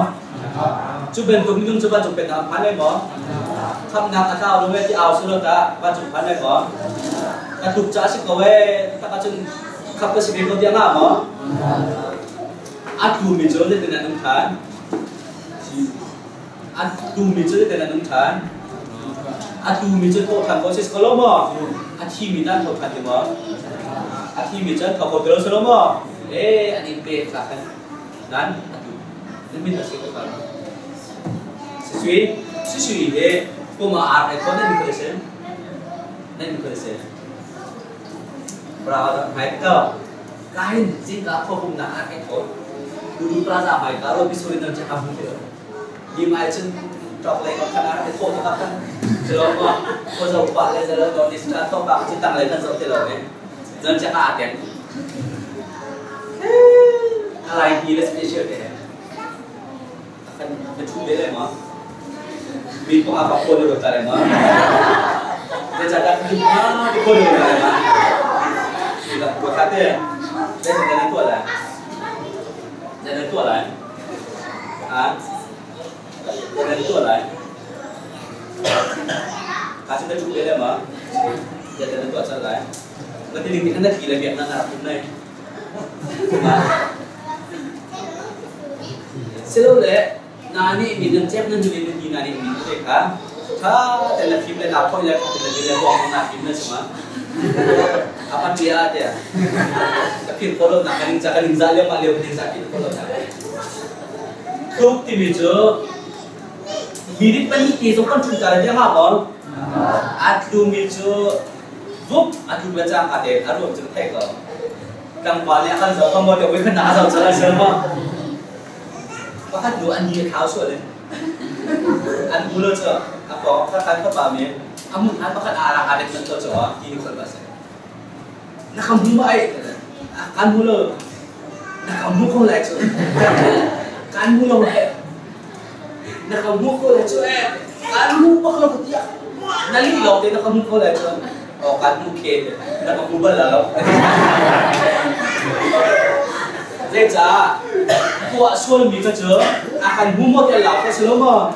จุเป็นคนยุ่งจะบรรจุเป็นทำพันได้หมอทำงานตะเก้ารู้ไหมที่เอาสุรกะบรรจุพันได้หมอถ้าถูกจ้าสิกเวถ้าก็จุนขับกระสิบคนเดียวหน้าหมออัดดูมีเจ้าเล่นในนั้นทานอัดดูมีเจ้าเล่นในนั้นทานอาทูมิจโตทันโคชิสโคลโมอาชีพมีด้านโตทางเดียมออาชีพมิจโตโคเกลโซโลโมเออันนี้เบรกกันนั้น limit asi ko kala sisui sisui he kuma ar e ko na decoration na decoration pra mai ka kahin jing ka ko hum na ar e ko dulu praja mai ka lo bisuri na cha hum ke ni mai chen trọc lấy con khăn ăn cái khổ cho các kan zo ka mo te wi kan na zo cha la sel ma bahkan dua an dia kau suat le an mula cha apa ka kan ka pa me amun an bahkan ara ada kan to cha ki ni ko na kam mu mai kan mula na kam mu ko lai cha kan mula lai na kam mu ko lai cha kan mu ba ko ko tia 나는 믿음 잽는 믿는 이 나는 믿는 데가 다 달라 피블레 아포 일라 카드라 빌레 보아모 나 피블레 정말 apa dia ada tapi kalau nak kaning cakap ning zalim malio kaning sakit kalau tak dokti bejo 미리 빨리 계속 컨트롤 잘하지 하고 아주 미주 북 아주 매장 아대. 바로 엄청 태거 강관에 한서 한번 여기 나서 전화 전화 na thau sa koi ba ka ba na di to se lo mo tu ki mi bian tem hai so atu ka tu ni se ko di sa bang chu ti pe nga chun tu ka se ma ma ka สิเนเล่ทองท่ารักนายบาลีอารักเปียงทรัพย์เราพิจารณาอเปียงจะรักเ dễ chả. Của xuân bị cho chớ. À cần hú một cái lão cái sớm mà.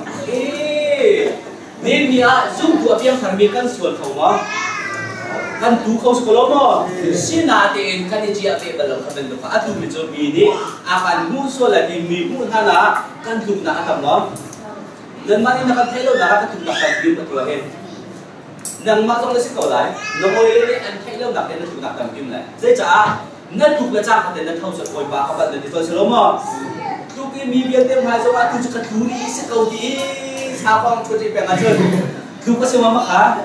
Nên bia giúp của tiêm thằng bia căn xuân không mà. Căn tú không sửa lắm mà. Xin là tiền căn đi chia về bờ lòng thằng mình được phát thu mình cho mình đi. À cần hú xuân là tiền mình hú ha là. Căn tú là thằng mà. Lần mà đi nó căn thế đâu là căn tú là căn kiếm được rồi hết nâng mà trong lấy sức cầu lại. Nó ngồi lên ăn thấy lâu đặc đến nó chủ đặc tầm kim lại. Dễ chả nên thuộc cái trang thì nên thông sự hồi bà các bạn nên đi sẽ sớm mà tu cái mi biết thêm hai số ba tu cái thứ đi, sẽ câu đi sao con cho chị bèn ăn chơi? Thứ có xem mà khá.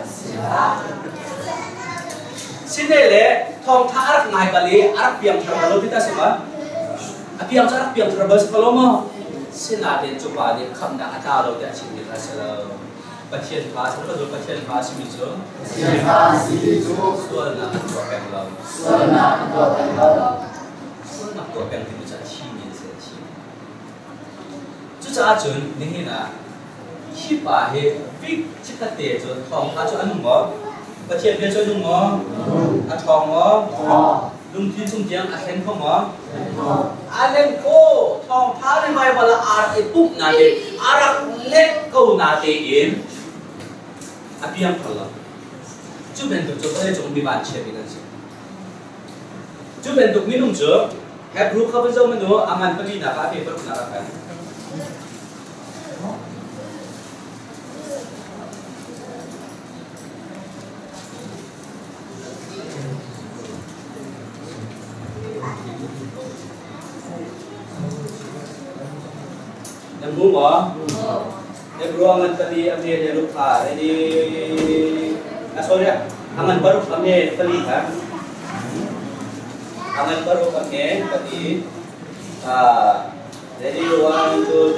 Xin đây lẽ thông thả ác ngài bà lý ác biếng thằng bà lô biết ta xem mà ác biếng cho ác biếng thằng bà sớm không mà xin là đến chụp bà đến khăm đã ta đâu để chị đi là sớm มออาเลนโกทองท้าในใบวลาอาร์ไอปุ๊บนาเดอารักเล็กกูนาเดอินอาเปียงพลังจุเป็นตุกจุเป็นจงมีบานเชบิ abbiamo parlato. 주변도 저번에 조금 미반치입니다. 주변도 민웅저 해브루 커브저면도 아만 빨리 나가 배버 나가요. Yang bunga ruangan tadi ambil dia lupa. Jadi nah sorry ah. ya aman baru kami terlihat aman baru kami tadi ah jadi one two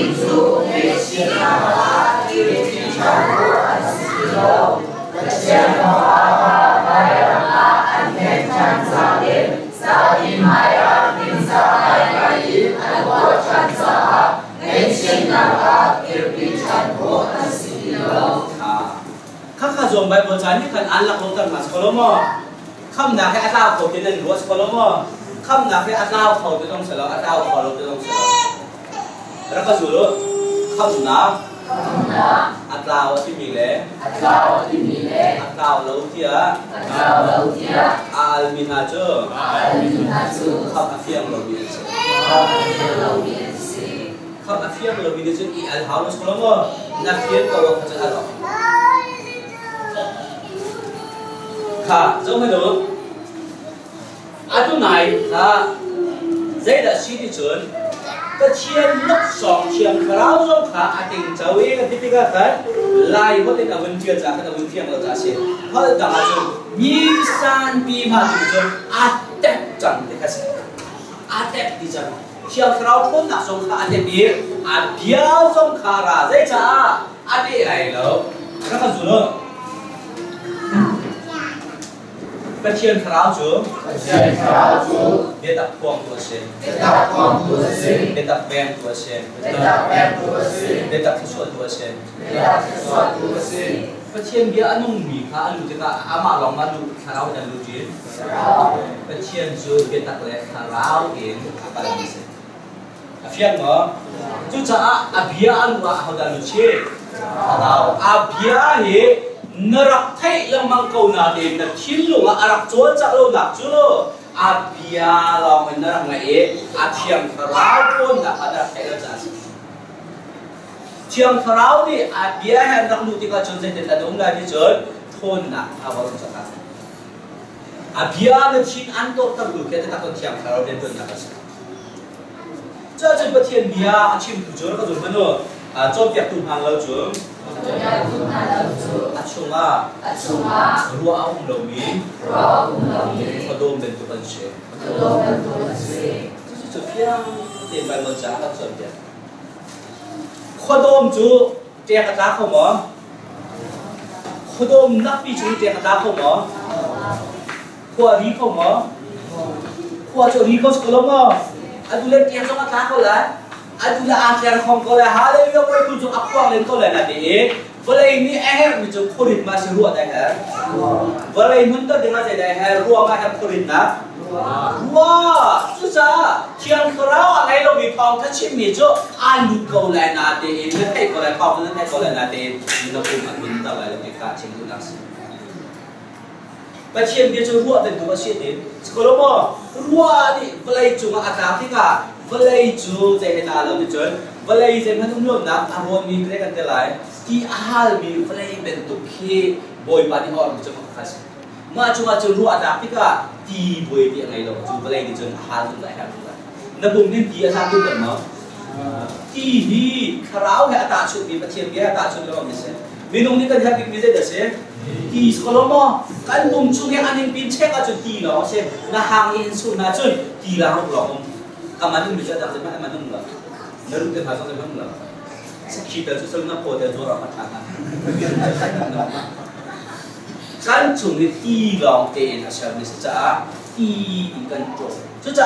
ส่วนใบโพชานี่คันอันละโคตันมาสโคลโมคำนาให้อาตราเขาจะนั่นหัวสโคลโมคำนาให้อาตราเขาจะต้องเสลออาตราเขาจะต้องเสลอแล้วก็สูรุคำนาอัตราวที่มีเล่อัตราวที่มีเล่อัตราวเราที่อะอัตราวเราที่อะอัลมินาจูอัลมินาจูข้าพเจ้าเราบินสิข้าพเจ้าเราบินสิข้าพเจ้าเราบินสิอีอัลฮาวส์คนละมั้งนักเรียนตัวเขาจะอะไร 가 정해도 아도나이 나 제다 시디준 그 치엔 럭성 치엔 크라우성 가 아팅 저위가 디피가 가 라이 호텔 아분티가 자 하다 분티가 뭐 자시 허다 아주 미산 비마디준 아택 장데 가시 아택 디자 치엔 크라우 톤나 성가 아테 비 아비아 성카라 제자 아테 아이로 그러면 주는 chu 先调主， để tập quang của sen 给他光多心， để tập bèn của sen 给他变多心， để tập thức suốt của sen 给他说多心， cái chiên bia anh ông mì khá anh lụt cái ama lòng mà lụt khá rau dan lụt gì 然后 cái chiên chú để tập lệ khá rau in apa lagi sen afian mo chú cha a bia anh wa hao dan lụt chi rau a bia hi narak thay lang mang câu na để na thiên lu nga arak chúa cha lo nak chú lo. A bia narak ngai a thiam khá rau pun na ada thay lo cha chiang tharau ni a bia han rak ka chon zai ta dong la chon thon na a wa ron chaka a bia na chin an to lu ke ta kon tharau ton na ka cha pa a chim tu ka à cho việc tung hàng lâu chứ à chung à à chung à lúa ông đồng ý lúa ông đồng ý có đôm đến tụ bận xe đôm đến tụ bận xe chú phía tiền bài môn trả là chốt việc có đôm chú tiền cả giá không hả có đôm nắp bị chú tiền cả giá không hả có đi không hả có chỗ đi có sổ lông hả à tụ lên tiền cho cả giá không lại. adalah akhir hong kole hal ini apa yang kunjung aku angin kole nanti Wala ini akhir macam kurit masih ruat akhir Wala ini untuk dengan saya akhir ruang akhir kurit na Ruang susah Tiang kerau angin lo bipang kecil mejo Anu kole nanti ini Nanti kole kau nanti kole nanti Ini aku minta balik mereka cengkuh nasi ประเทศเดียวจะรั่วเต็มตัวประเทศนี้สกลมอรั่วนี่อะไรจุงอากาศที่กะ valai chu je he ta lo ti chon valai je man lo na a mon mi kre kan te lai ki ahal mi valai ben tu khi boy pa ni or chu ma khas ma chu ma chu ru ada pi ka ti boy ti ngai lo chu valai ti chon ahal chu lai ha chu lai na bum ni ki a sa tu kan ma ki hi kharau he ata chu mi pathiam ge ata chu lo mi se mi nong ni ka dhya ki mi je da se ki skolomo kan bum chu ge anin pin che ka chu ti lo se na hang in su na chu ti la ho lo 까마는 미자 다제마 까마는 몰라 너는 때 가서 제마 몰라 기다 주설나 보대 줘라 맞다가 간 중에 띠가 어때나 시험에서 자 띠이간 쪽 저자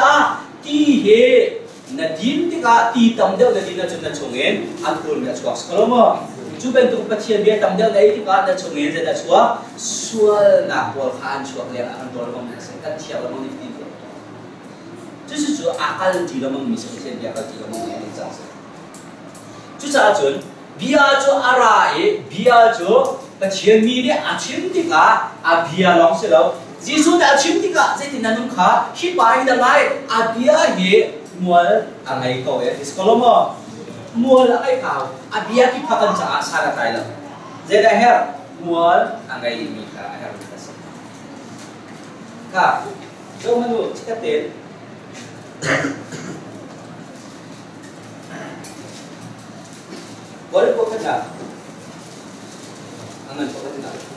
띠해 na din ti ka ti tam deu na din na chun na chungin an kul na chuak skoloma chu ben tu pa thia bia tam deu na ti ka na chungin ze da chua sual na kol khan chuak le an dol bom na se ka thia la mong ni 这是主阿卡人提了梦，你是不是阿卡提了梦？你这样子，就是阿准，比阿做阿拉诶，比阿做。cái chuyện mi đi à chuyện thì cả à bia lòng sẽ đâu Giêsu đã chuyện thì cả thế thì nanung khá khi bài đã lại à bia hệ mua à ngày cầu ấy thì có mà mua là cái cầu à bia cái phát triển trả sao 머리 뽑힌다. 안면 뽑힌다.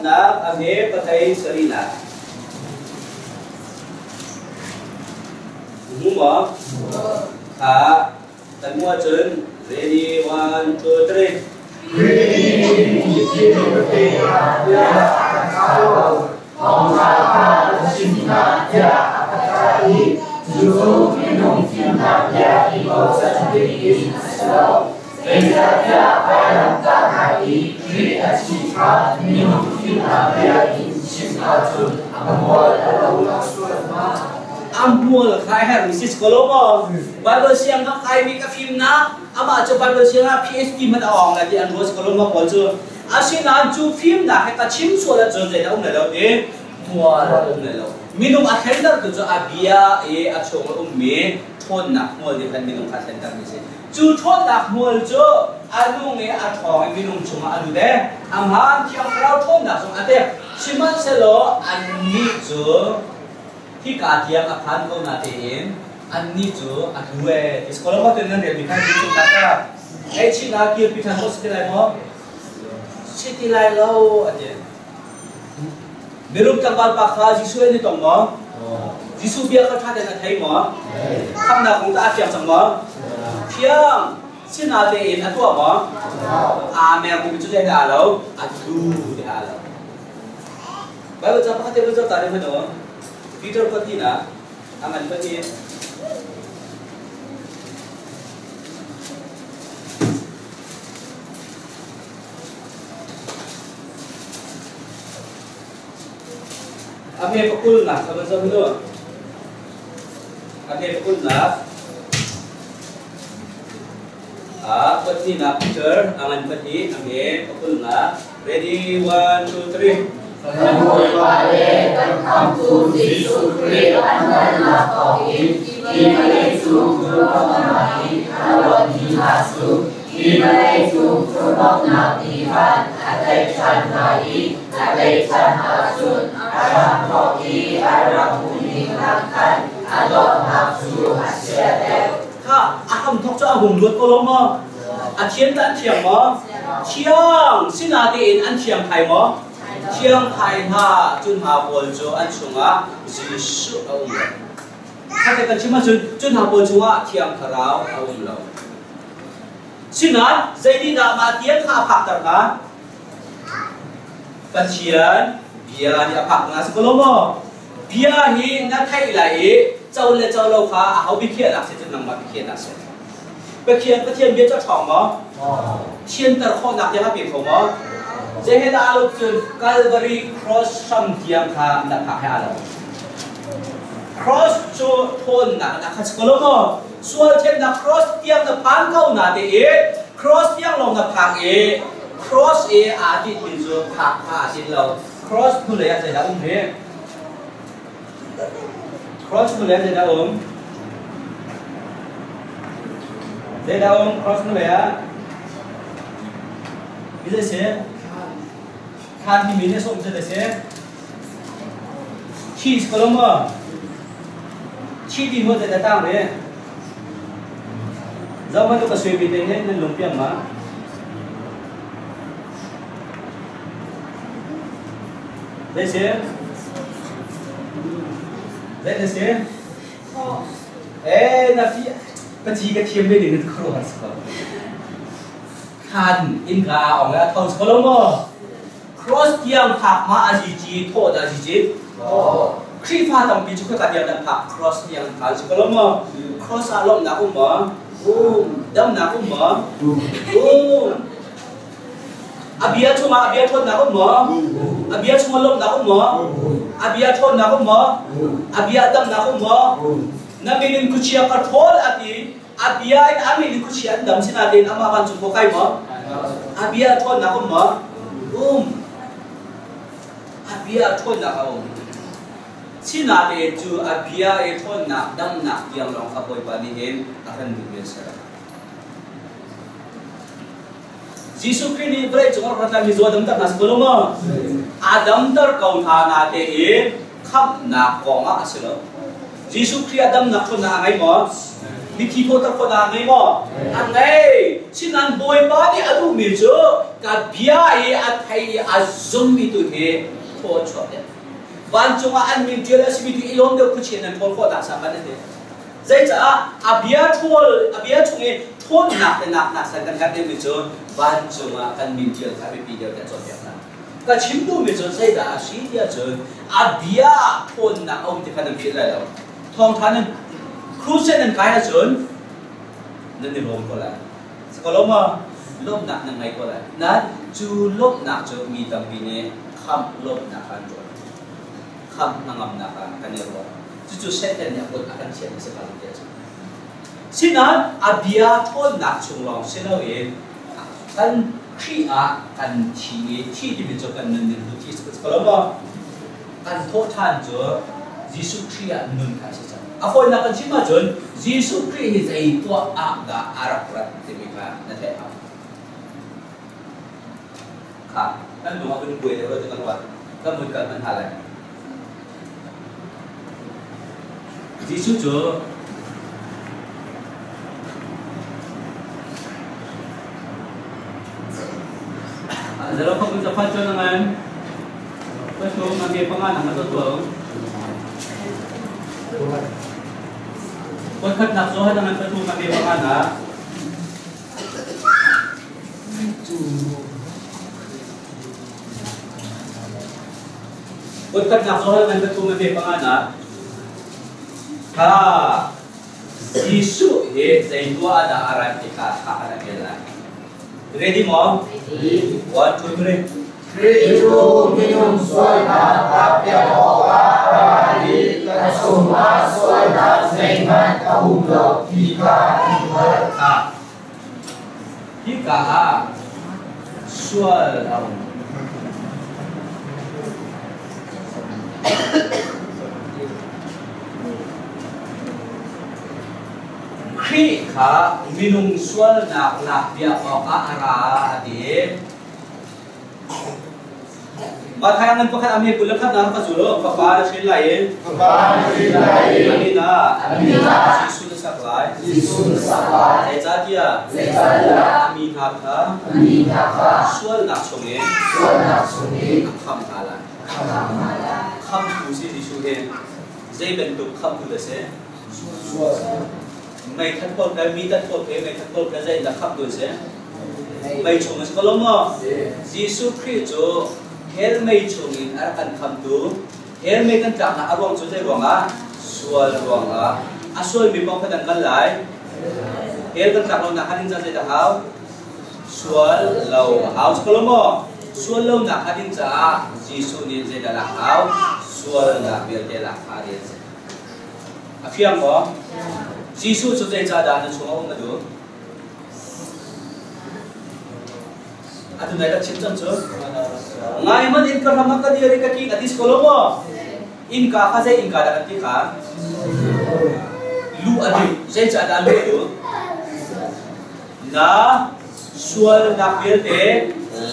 Aman ko na, ame patay sarila. Umum Hạ Tấn mua chân Ready, one, two, three. Ông ra ta sinh na ya akatari Dù minung thiên na Haki treated Shishka, Minu, Fina, Beakin, Shishka, Tun, Amor, Alaulah, Surma. Ampul, khai hai Mrs. Kolomov. Bible siang ka khai mi ka film na. Ama cho Bible siang na PhD mat awang la di an Rose Kolomov ko chu. Asi na chu film na ka chim so la chu zai da um la lo de. Tua la um la lo. Minum a tender tu chu a bia e a chong um me thon na mo de kan minum ka tender ni se. chú thốt đặc mùa chớ a lu nghe a thọ mi lùng chung a lu đe am han thiang rao thôn đặc song a te chi man se lo an ni chớ khi cả thiang a phan câu na te in an ni chớ a lu e is ko lo ma te nan de mi khai chung ta ta ai chi na kia pi thang ho se lai mo chi ti lai lo a te Merum tanggal pakha Jisu ini tong mo. Jisu biar kata dengan thai mo. Kamna kung ta asyam sang mo. phiang xin là thì là tua bỏ à mẹ cũng biết chơi đà lâu à du đà lâu bây giờ bắt đầu bây giờ tại đây nữa Peter có gì nữa à mình có gì Ame pukul nak, sama-sama dulu. Ambil pekul nak. peti buat nak picture, angan peti, ambil, betul lah. Ready, one, two, three. không thóc cho hùng luật cô lông à, mơ ăn chiến ta ăn chiang mơ chiang xin là tiền ăn chiang thầy mơ chiang thầy hà chun hà bồn cho ăn sung á, dì sư ông lộc. Các thầy cần chim mà chun chun hà bồn chúng á chiang thà ráo, ông lộc. Xin nói, dây đi đã mà tiến hạ phạt tật á cần chiến bia thì phạt ngã sư cô lông mơ bia thì nó thay lại châu lên châu lâu khá à bị kiện là sẽ chun nằm mà bị là sẽ. เบเคียนเบเคียนเบียจะถ่องมั้งเชียนตะข้อนักจะงรับผิดของมั้งเจเฮดาลุกจุนกาลบรีครอสซัมเทียมค่ะนักผักให้อาลครอสจูทนนะนักขัดกลมส่วนเช่นนักครอสเทียมนักพันเข้าหน้าเดเอครอสเทียมลงนักพักเอครอสเออาจิตินงจูผักผ้าจิตเราครอสผู้เลี้ยงใจดาอุ้มเพครอสผู้เลี้ยงใจดาอุ้ม là phạc ế cross ế à đi tin cho phạc à xin lâu cross tu lấy à sẽ đã ung thế cross nu le da om de da om cross nu le a bây giờ sẽ khan thì mình sẽ sẽ sẽ cheese có 같이 TM 에 되는 크로 갔을 거. 칸 인가 엉야 턴스 컬러머 크로스 기양 파마 아시지 토 아시지 크리파 덤비 주크 가디언 파 크로스 기양 아시 컬러머 크로스 알롬 나고 뭐 붐담 나고 뭐붐 아비아 총아 아비아 톤 나고 뭐 아비아 총알롬 나고 뭐 아비아 톤 나고 뭐 아비아 담 나고 뭐 na minin kuchia karthol ati abiya in ami in kuchia andam sin ati ama kan chupo kai mo abiya thon na ko mo um. Abiya thon na ka um sin ati abiya e thon na dam na yang long ka boy pani hen akan dunya sara. Jesus Christ ni brai chungar khata mi zo dam ta nas koloma adam tar kaun tha na te e khap na ko ma asilo. Jesu Christ đâm na ko na ngay mo. Di ti po tak ko na ngay mo. At ngay, sinan boy bá đi anh umi chứ cả bia ấy anh thấy azum mitu thế thôi cho đấy van chúng anh min jela si mitu ilong de kuchi nan po ko tak đảm sao vậy đấy dây chả à bia thua à bia chúng ấy thôn nạc thì nạc nạc sang căn căn đêm mình chứ van chúng anh mình chưa phải bị điều kiện cho đẹp lắm 그 진도 맺었어야 시디아전 아비아 폰나 어디 가는 길라요. nan kai a chon nan ni rom ko la ko lo ma lop nak nang ngai ko la na chu lop nak cho mi tam bi ne kham lop nak kan chon kham nangam na ka kan ni ro chu chu se ten ya ko akan chen se ka dia chon sinan abia thon nak chung long se lo e กันขี้อากันทีที่ที่เป็นจกันนึงนึงที่สุดก็แล้วก็กันโทษท่านเจอยิสุครีย์นุนกันสิจ้ะอาคนนักกันชิมาจนยิสุครีย์จะตัวอาดาอารักรักที่มีการนั่นแหละครับครับนั่นหนูมา afoi na kan chima chun jisu kri hi zai to a ga arak rat te mi ka na the ha kha kan du ma kun bui de ro te kan wa kan mun kan man halai jisu chu Zero không bisa pacu dengan Pacu nanti penganang atau tuang Tuhan وقد نقصها dengan tentu bagaimana Untuk nafsuhal dengan tentu mati anak. Ha. Sisu he Zaidua ada aran ika Kakana Ready mom? Ready. One, two, three. Frigido minum soina tapia bola parali Kasuma soina zengman kaumlo kika kika Kika a sual aum Kika minum sual nak nak dia bola arah adik thay anh có khát ami pula khát nào có zulo có ba là xin lại Ba Sri Lai Amina Amina Jesus sắc lại Jisun Sapa Thầy cha kia. Zechariah Amina tha Aminaka Sual nak song e Suana Suni kham hala Kamala kham tu si Jesus he dây bên tục kham tu là sẽ. Mày thắt cột cái mi thắt cột cái mày thắt cột cái dây là kham tu sẽ mày chung sẽ có lắm mà Jesus Christ cho hel mày chung in ar kan kham tu hel mày kan chạm là arong cho dây ruộng á sual ruộng á à sual mi bông phải đằng lại hel kan chạm là hanin ra dây đã hao sual lâu sẽ có lắm mà sual lâu na hanin cha Jesus ni dây đã là hao sual na biar dia là hao dia à phiang có Jesus cho dây cha đã nó chung ông mà được Atu na ita chintan so. Ngai man in ka ramak ka diri ka ki mo. In ka ka in ka da ka ka. Lu adi zai cha da lu. Na sual na te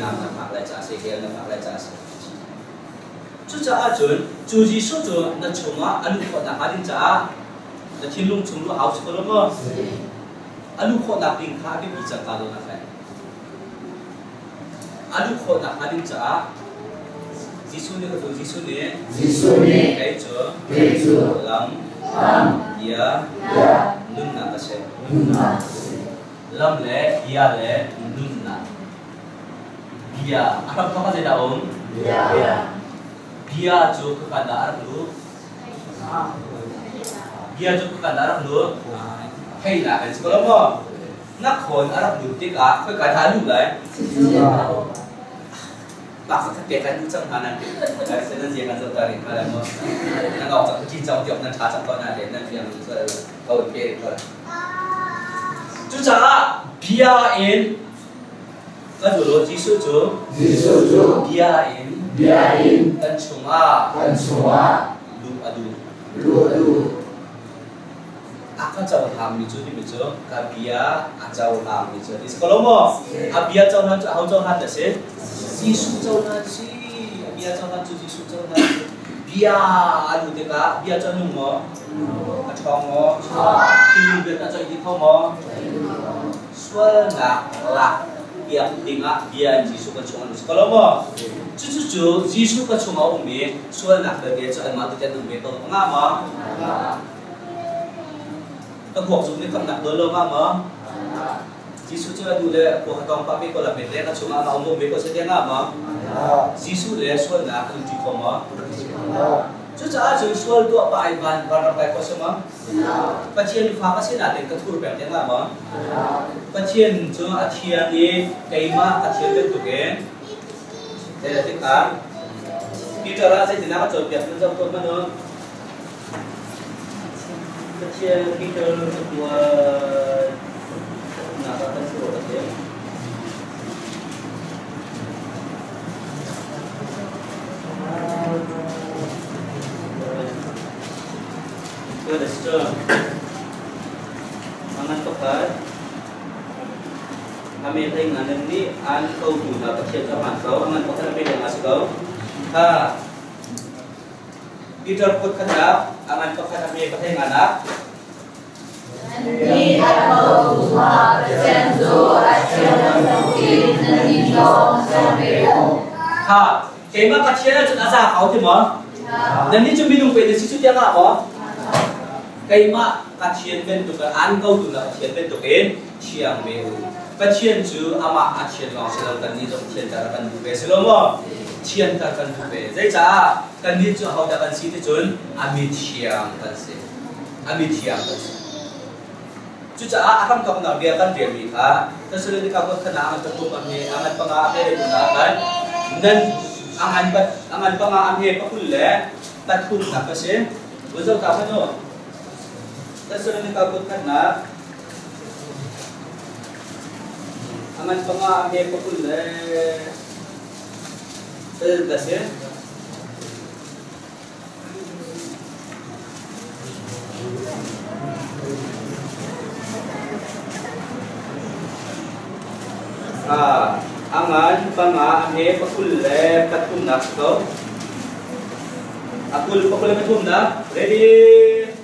nam na phak lại cha se ke na phak lại cha se chu cha a chun chu ji su jo na chong ma alu ko na cha na thiên lung chung lu hau chu lo mo alu ko na ping kha bi bi cha ka lo na anh alu ko na cha Jisu ni ko Jisu ni Jisuni cái chỗ Keju lắm Am ya Ya nun na kasi Nuna lam le ya le nun na biya arab ka kasi daon Ya biya jo ka kada arab lu. Biya jo ka kada arab lu. Hay là cái chỗ mo nak khon arab lu tik a ka ka tha lu lai bác sẽ tiệt cái trong hàng này cái sẽ nên gì cái trong cái này mà nó ngọc trong cái trong tiệm nó trả trong con này để nó phiền rồi câu kê rồi chú cha bia in Kadulu jisuju jisuju biain biain kencunga kencunga lu adu lu adu akan jauh ham di jadi bejo kabia ajau ham di jadi sekolah iya. abia jauh nanti aku jauh nanti sih jisu jauh nanti abia jauh nanti jisu jauh nanti bia anu teka. Bia jauh nungo acau mo kirim bia jauh itu mo suara lah dia tinga dia jisu ka chunga kalau kolomo chu chu chu jisu ka chunga umi sual nak da ge chan ma tu ten umi to nga ma ta mah zum ni kam nak do lo ma ma jisu chu du le ko ha tong pa pe ko la pe le ka chunga ma umu be ko se nga ma jisu le sual nak tu ti ko ma chú cha chú xuân tua bài bàn và làm bài có sao mà và chiên phá cái xin là để cái thua bèn tiếng à mà và chiên chú à chiên đi cái mà à chiên bên tụ cái đây là tiếng cả Peter ra sẽ thì nào chọn việc nhân dân tôi mà resistor Sangat tepat Kami ringan ini An kau guna pasien sama kau Angan pekan beda mas kau. Ha. Tidak pun kedap Angan pekan kami pasien anak. Ha, kema kacira jenazah kau tu mah. Dan ini cuma minum kuih, dan dia kak apa? Cây mà. Cái mà bên tục cái ăn câu tụ là chiên bên tục đến chiang mê Các chiên chứ ama các chiên lòng sẽ làm cần đi trong chuyện ta cần về sẽ lắm mà. chiên ta cần về, dây cha cần đi cho hậu ta cần xin thì chuẩn, ami chiang cần sẽ, ami chiang cần xin chú cha à kau nak biar kan dia mika terus dia kau kau kena amat terpuk kami amat pengah apa làm pun akan dan angan pat angan pa nga am he ăn kul le tat ăn na có se lẽ ka pa no cái gì ni ka kut na angan Kita sudah dikabutkan nak. Aman pama ame pakulle. Terdas ya. Ah, aman pama ame pakulle eh. patkunak to. Akul pakulle patkunak. Ready.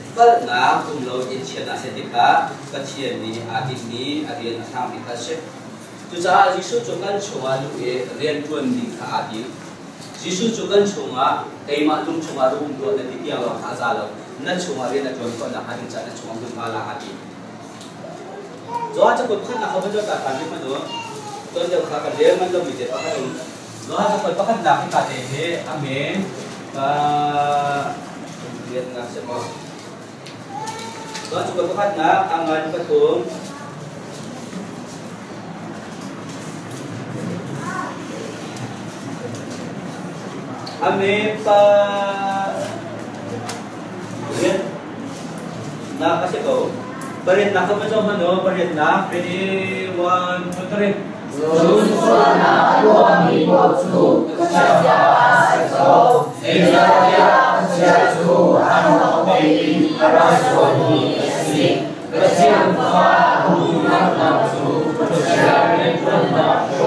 kan kharawe kan lâu na aza bi sẽ kal na kum lo in chen na se te ka ka chen ni ati ni ati na tham ni ka se tu sa ji su chu kan chwa lu e rian tuan ni ka ati ji su chu kan chwa ei ma đi chwa ru do na ti ya lo ka za lo na là re na tuan ko na ha ni cha na chwa dun ma la ati zo cha ko khan na ka ba jo ta ta ni ma do tuan jo ka ka de man lo mi te pa ka lo ha ko pa kan na ka te he amen ka lihat na sa mo वह चुका फकत ना angan patung Ame pa Yan Na kasi ko Parin na kami sa mano Parin na Pini One Two three Susuna Kuami Botsu 알았소 예수님 그시한 그와 우리가 나수 그시아를 그런다 쇼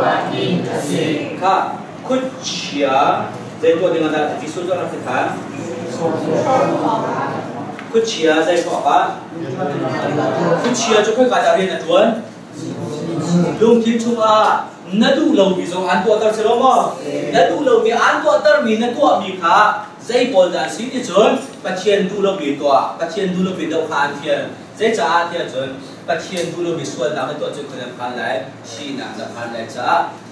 와 인자시 가 쿠치야 제도 dengan disusun apa kan? Kucia saya kok apa? Kucia cukup kata dia nak tuan. Lung kim cuma nadu lau bi zong an tu atar seromo. Nadu lau bi an tu atar mi nadu abi kah? zai bol da sin ti chon pa chien du lo bi to pa chien du lo bi do khan phian zai cha ti chon pa chien du lo bi sual da ma to chu khon phan lai shi na da phan lai cha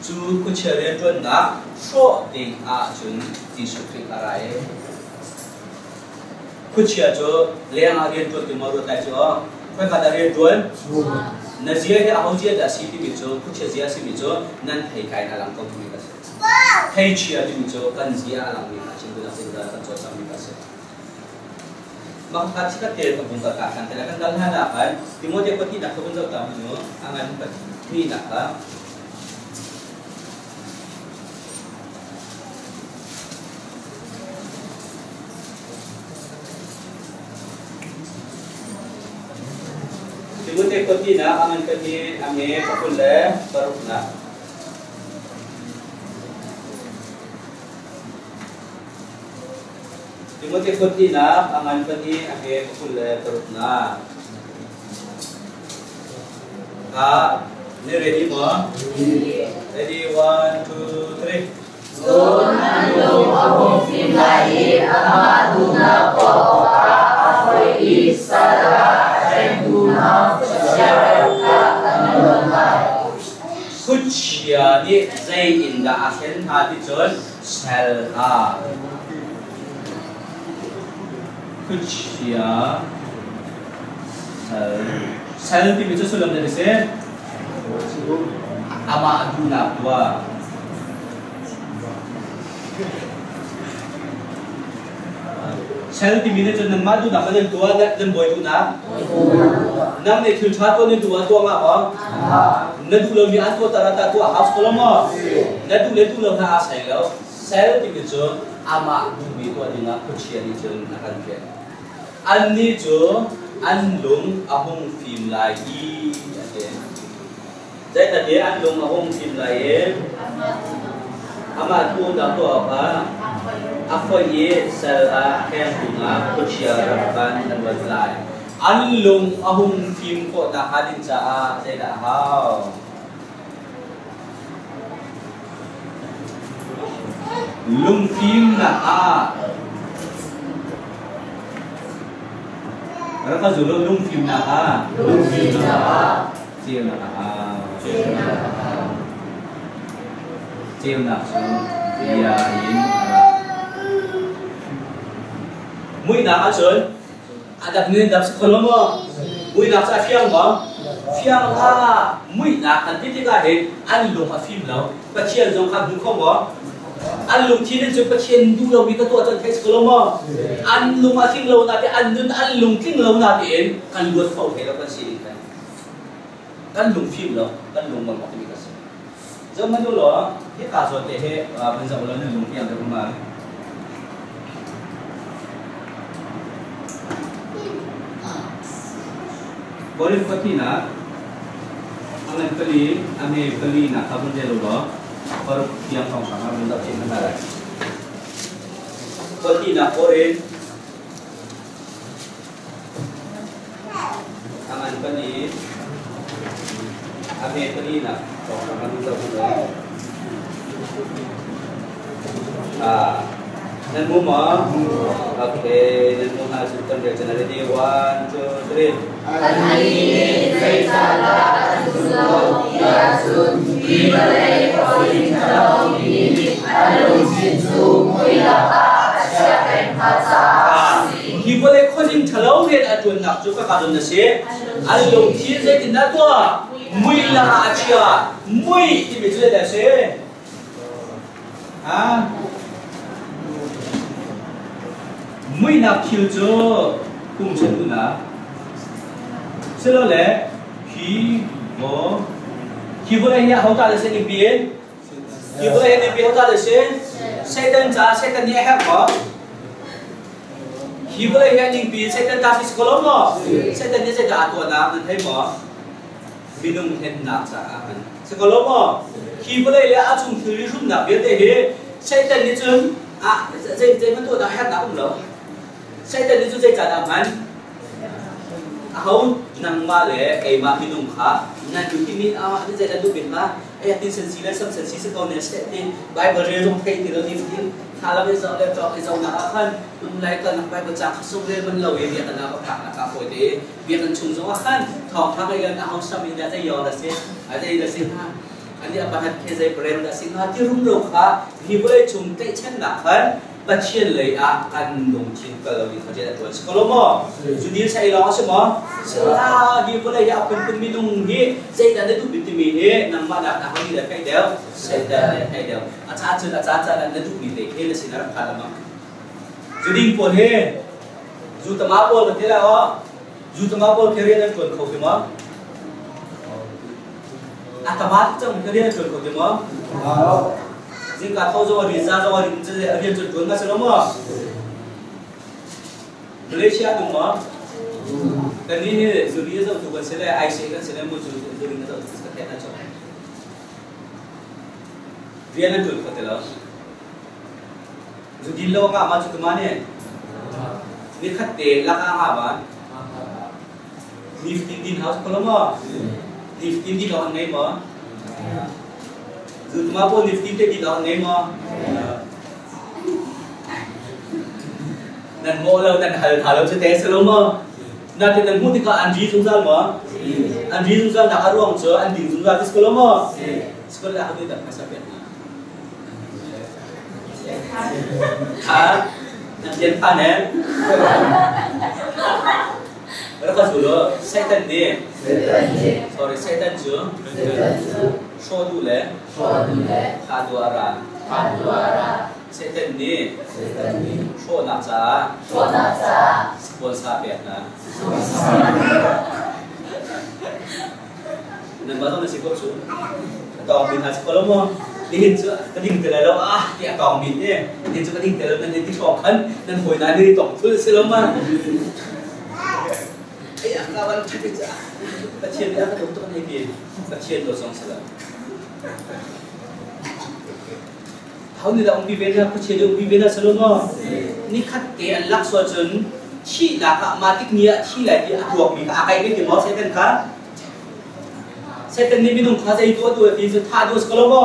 chu ku che re ton da sho de a chun ti shu kri ka rai ku che cho le ang a re to ti mo ro ta cho pa ka da re ton na zia he a ho zia da si ti bi cho ku che zia si bi cho nan thai kai na lang ko tu mi ka thai chia ti bi cho kan zia a lang mi ka chin menjelaskan suasana aplikasi. Maka ketika dia tidak terdapat dalam hadapan, timur dia bertindak kebentuk tamunya, angan bertindak Timur dia bertindak, angan kerja, angan berpulang, berpulang. Timothy Kutina, ang Anthony Ahe Kule Perutna. Ka, nah, ni ready mo? Ready, one, two, three. Sun nandung akong simlahi at matuna ko ka ako'y isa na ay tunang sasyaw ka ang lumay. Zay in Asen Hati John Shelha. 그렇지. 야. 사연 팀이 저 소리 내리세. 아마 누나 와. Shelby mine cho nên mắt tu nằm lên tua đã lên bồi tu nã năm này thử chát con nên tua tua mà không nên tu lâu như ăn tua ta ta tua house có lắm không nên tu lấy tu lâu ha sai lâu Shelby mine cho ama tu bị tua đi nã có chia đi chân nã cần chuyện An ni chu, an lung ahong phim lai i ate. Dai ta dia an lung ahong phim lai e. Ama tu da to apa? Apa ye sel a kem bunga kucia rakan dan wadlai. An lung ahong phim ko da hadin cha a dai da hao. Lung phim na a 그러니까 주로 눈빛 나가 눈빛 나가 지은 나가 지은 나가 지은 나가 이야 인 나가 mũi đã ăn rồi à đặt nên đặt con lắm mũi đã ra phiang mà? Phiang ha. Mũi đã ăn tiếp cái hết. Ăn luôn cả phim lâu. Và chia dùng khác đúng không có ăn lùng chi nên chụp cái chuyện du lâu bị cái tuổi chân thấy sờ mà ừ. ăn lùng ăn kinh lâu nát thì ăn đun ăn lùng kinh lâu nát thì em căn luật phẫu thế là căn gì đấy căn lung phim lâu căn lung mong cái gì cái gì giờ mình đâu lo cái cả rồi thế hệ và bây giờ lớn hơn lùng phim được mà Boleh anh nak, anak kali, anak không nak gì đâu loh. per yang function हम इधर चिन्ह में रखें पति aman pani abe pani na ah Nenmuma. Okay, nenmuma sultan diajarkan ready one two three. Ani seisala sulo iasun ibale koin kalau ini alun sinsu muilapa siapen kaca. Hibale koin kalau ini adun nak juga kadon nasi. Alun tiada tidak tua. Muilapa acia. Mui ini betul dah sih. Ah. Chu da se ha mui na khil chu sẽ là lẽ khi se khi le hi bo hi bole ya hau ta da se ni bien hi bole ni bi hau ta da se se dan cha se dan ye ha ko hi bole ya ning bi se dan ta si ko mo se dan ni se da to na man thai mo binung hen na cha an se ko mo hi bole le a chung thuri rum na bi de he se dan ni chung a ze ze man to da ha nào um lo se dan Satan itu saya cadangan. Ahon nang male kay mahinung ka na dukimin awa ni sa dubit ma ay atin sa sila sa sa sisa ko na sa atin Bible rerong kay tiro ni din hala ba sa ulit ako isang nakakan nung lai ka ng Bible sa kasugre man lawe niya ka na kapag nakapote biya kan chung sa wakan talk ka kay ahon sa minda sa yora si at ay lasin ha อันนี้อภิษฎเคใจเปรมกสินาที่รุ่มโลกะฮิเวชุมเตชันหนักขัน và chiên lấy ạ căn đồng chiên cả lời thọ chết tuần sẽ không mò dù đi sai lo sẽ mò sẽ đi có lấy học cần cần mi nung hi dây đã đấy tụ bị tìm hi nằm mà đã đã không đi được cái đều sẽ đã được cái đều à cha chưa là cha cha là đấy tụ bị đấy hi là xin làm khá là mong dù đi còn hi dù tầm áp bol thế là ó dù tầm áp bol thế là còn khẩu thì mò à tầm áp trong thế là còn khẩu thì mò riêng cả khâu rồi thì ra rồi thì sẽ hiện chuẩn cuốn ngay sau đó mở Malaysia đúng không? Cần đi để xử lý dòng thủ cần sẽ là ai sẽ cần sẽ là một chủ dự định dòng sẽ thể là chọn viên là chuẩn có thể là dù đi lâu cả mà chúng ta này vì khách tế là cả hả bạn Nifty din house có lắm mà Nifty din house này mà. Lumabo Nifty kita nema dan mau dan hal hal itu tes selama, nanti dan mungkin kau anji sungsal ma anji sungsal tak aruang so anji sungsal itu sekolah ma sekolah aku tidak kasar pun ha? Nanti panen berapa dulu setan deh sorry setan jo Sodule. Sodule. Kaduara. Kaduara. Setenni. Setenni. Shonaca. Shonaca. Sponsor Vietnam. Sponsor. Dan baru nasi kok su. Tong bin hasil kalau mau dihin su keding terlalu ah ya tong bin ya. Dihin su keding terlalu dan nanti kok kan dan hoi nanti tong tu selama. Eh, kawan kita. Kecil dia, doktor ni dia. Kecil tu song selama. hawni la umbi bena ko chede umbi bena salonga ni khat te allak so chun chi la ka matik nia chi la ki atuak mi ka akai ke mo se ten ka se ten ni binung kha jai to to ti se tha dos kolomo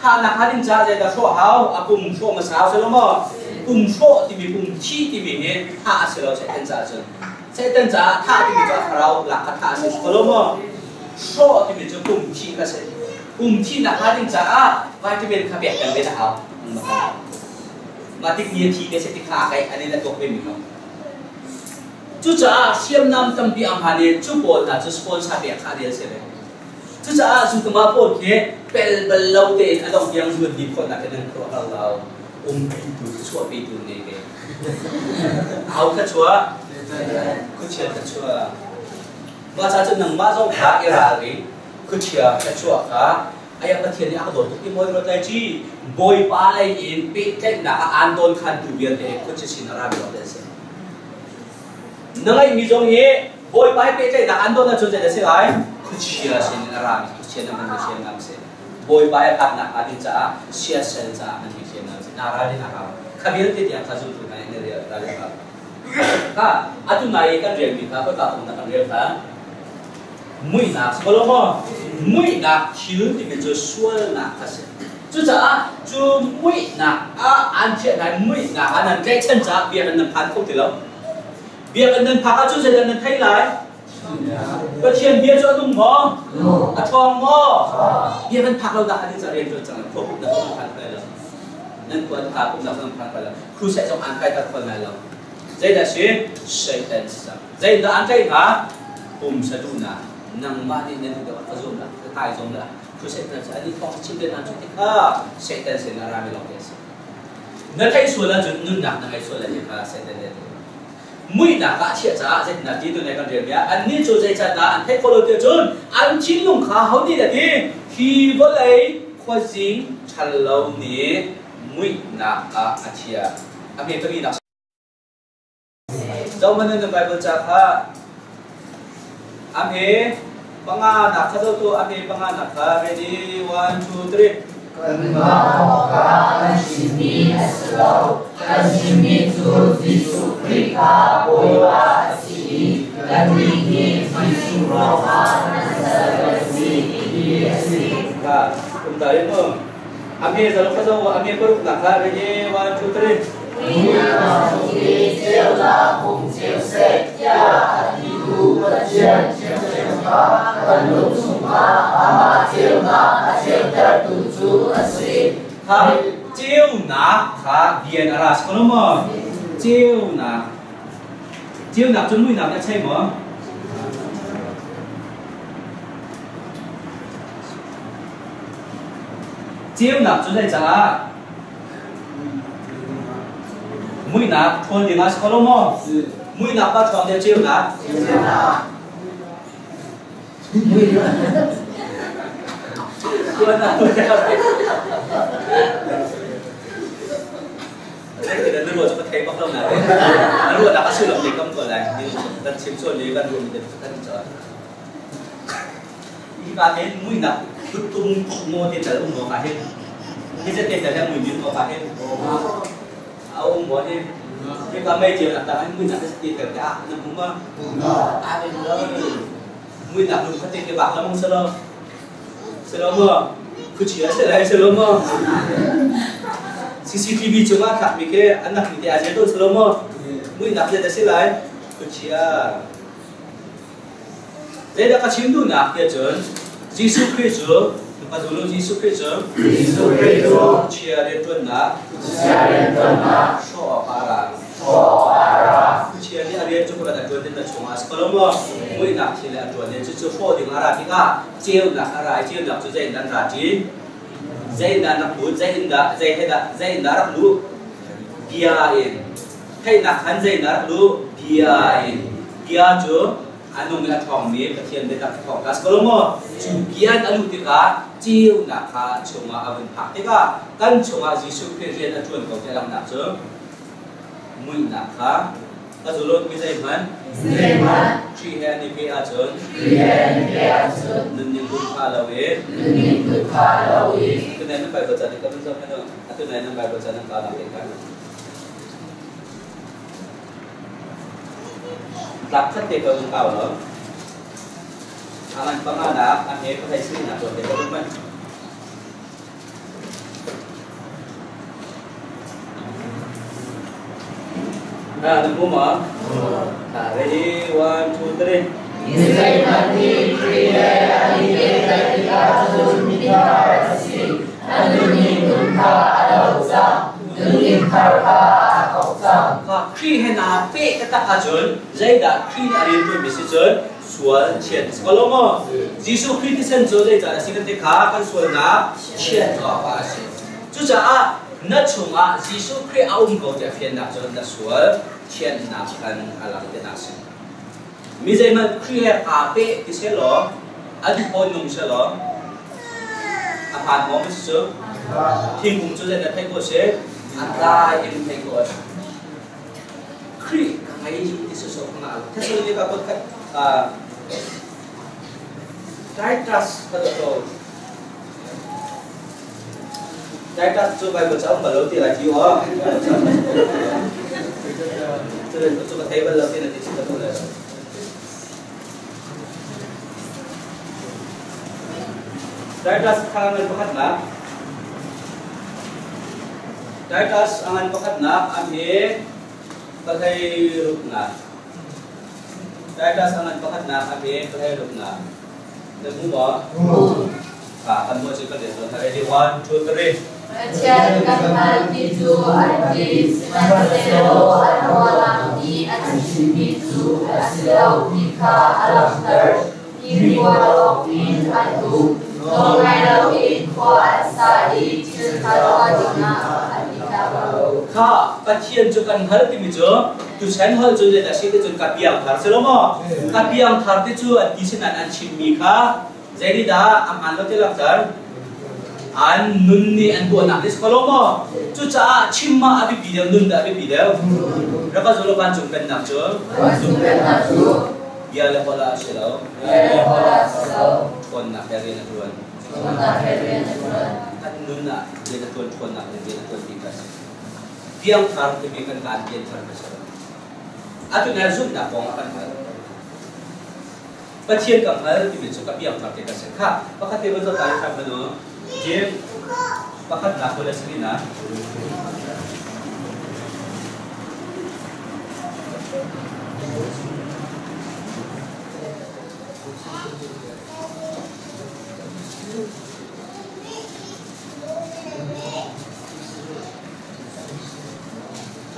tha la kha din cha jai da so haw apum so ma sa salonga pum so ti mi pum chi ti mi ne tha se lo se ten cha chun se ten cha tha ti mi cha kharau la kha tha se kolomo so ti mi cha pum chi ka se อุ้มที่นักฮาดินจ้าว่าจะเป็นขับเบียกันเวทเอามาติกเนียทีก็เดชติขาไกอันนี้จะตกเป็นมีมั้งจุจ้าเสียมนำตั้มปีอัมพานีจู่บนะจุสปอนซาเบียขาเดียเสร็จจู่จ้าจู่ตมาปพดเนี่ยเปิลเบลเลาเตนอันต้องยังดูดีคนนักนั่นครัวเราอุ้มปีดูชั่วปีดูเนี่ยเอาแค่ชัวคุชเชื่อขชัวว่าจะจะนั่งมาจ้องขาอิราลี kutia ta chua ka aya pathian ni akdo ti moi ro tai chi boy pa lai in pe te na ka an don khan tu bian te ko chi sin ra bi de se nangai mi jong he boy pa pe te na an don na chu de se ai ku chi ra sin ra mi ku chen na ma chen nam se boy pa ya ka na ka din cha sia sen cha ma ni chen nam se na ra ni na ka ka bian te ti ka zu tu na ne re ra ka ka atu na ye ka re mi ka ka ka na ka re ka mui na kalau mo mui na chilun di mejo sual na kase chu cha a chu mui na a an che na mui na an an dai chen cha bia an pan ko ti lo bia an an phaka chu chen an thai lai กก็เที่ยนเบียร์จะตุ้งหมออะทองหมอเบียร์มันพักเราได้ที่จะเรียนจนจังพวกผมนักสำคัญไปแล้วนั่นควรพาผมนักสำคัญไปแล้วครูใส่สองอันไปตัดคนไหนเราใจแต่สิใส่แต่สักใจแต่อันใจหาผมสะดุ้งนะ nambani nanti dapat zoom lah, kai zoom lah. Tu setan saya ni kau cik dia nanti kita setan saya nak ramai lagi sih. Nanti kai suara tu nun nak nanti kai suara ni kalau setan dia tu. Mui nak kak cia cak setan nanti tu nak kerja dia. An ni tu saya cakap an tak kalau dia tu, an cilung kah hau ni tadi. Hi boleh kau zing calau ni mui nak kak cia. Apa itu ni nak เจ้ามันในไบเบิลจากพระอัมเพ Panganak satu ane panganak ready one two three. Nah, Kenal kasimi eslo kasimi tu visu prika bola si kadiki visu roha nasabasi iesi. Ka, kumtayin mo. Ame selalu kasau ame peruk nak ready one two three. Ha chiêu na ha bien ara có đúng không chiêu na chiêu na chuẩn bị làm cái chơi mà chiêu na chuẩn bị chả mũi na thôn thì có đúng không mũi na bắt thôn thì chiêu na quên na đây thì là nước cho thấy bóc lông này nó luôn đã có sự lập định công của này nhưng lần chiếm xuôi lý gần luôn được tất trở đi ba thế mũi nặng tung mua tiền tới ông mua cả hết. Cái rất tiền tới là mười miếng mua cả hết ông mua đi. Nhưng mà mấy chiều là tại anh mũi nặng cái tiền cả nó cũng có ai bên đó mũi nặng luôn có tiền cái bạc lắm đâu sao đâu mua. Cứ chỉ là sẽ lại đâu mua. CCTV chúng ta khát mình cái anh nạp mình tiền tôi sớm mà mũi nạp tiền sẽ lại cứ chỉ à đây là cái chiến đấu nạp tiền chuẩn Jesus Christ chúa và dù lúc Christ chúa Giêsu Christ chia đến tuần nạp cha đến tuần na so para cho ara chia đến arian chúng ta đã tuần đến là chúng ta sớm mà mũi nạp thì là tuần đến chú phô thì ngara thì cả chiêu nạp ara chiêu nạp chú dây đang ra chỉ dây na nak bu dây na dây hay da dây na rak lu bia in hay na khan dây na rak lu bia in bia chu anung la thong me pathian de tak thong kas kolomo chukian alu te ka chiu na kha chunga avan phak te ka kan chunga jisu kre re na chuan ko te lam na chu mui na kha ta zu lot mi zai man zai man chi he ni pe a chun chi he ni pe a chun nun ning kun kha la we nun ning kun kha la we tu nai na bai ko cha de ka mun sa me no tu nai na bai ko cha na ka la de ka Lakshate Kaulo Alang Pamada Ane Pahaisi Nah, ada usah. รออะไรประมาณนั้นอันนี้ก็ใช้ชื่อนะตัวเด็กก็รู้ไหม à đừng mua mở à ready one two three Nisay mati kriya alike katika tunita rasi Anuni tunta adausa Dunin karka akoksa và khi hệ nào pe cái ta cả chơn dây đã khi là đi tôi bị sự chơn xuân chuyện có lắm mà Giêsu Christ sen cho dây trả sinh cái khá cái xuân na chuyện có ba sự chú cha à Nó chung à Giêsu Christ ông có thể phiền nạp cho nó xuân chuyện nạp Titus à làm cái to sự mi dây mà khi hệ à pe cái xe lo à đi coi nung xe lo à phản mong Daitas angan pakatnak ami kalhay rukna. Daitas angan pakatnak ami kalhay rukna. Nemu ba? Oo. Ka nah, kanmo si kalay ready 1 2 3. Ajar kapan itu adi sinatelo anwalang di asisibitu asilau ika alamter iriwalokin atu nongailawin ko asai cirkalwadina ข้ากัดเทียนจุกันฮัลติมิจ้อตุเชนฮัลจุเลนะชิตจุนกัดเบียงทาร์เซลมอกัดเบียงทาร์ติจูอันดิฉันอันชิมมีข้าเจริดาอัมอันโลเตลักจาร์อันนุนนี่อันตัวนักดิสคลมอจุจ้าชิมมาอภิปิเดลนุนดาอภิปีเดียวแล้วก็จุลปันจุกันนักจ้อจุป็นนักจูยาเลพอลาเชลาวยาเลพอลาเชลาวคนนักเรียนนักวนคนนักเรียนนักวนอันนุนนักเรียนนักวนคนนักเรียนนักวน biang khar te bi kan kan bian khar ka sar atu na zum na pong akan hal patien kam hal ti bi chuka biang khar te ka se kha pakhat te ro zo ka khar ba no jem pakhat na ko la sri na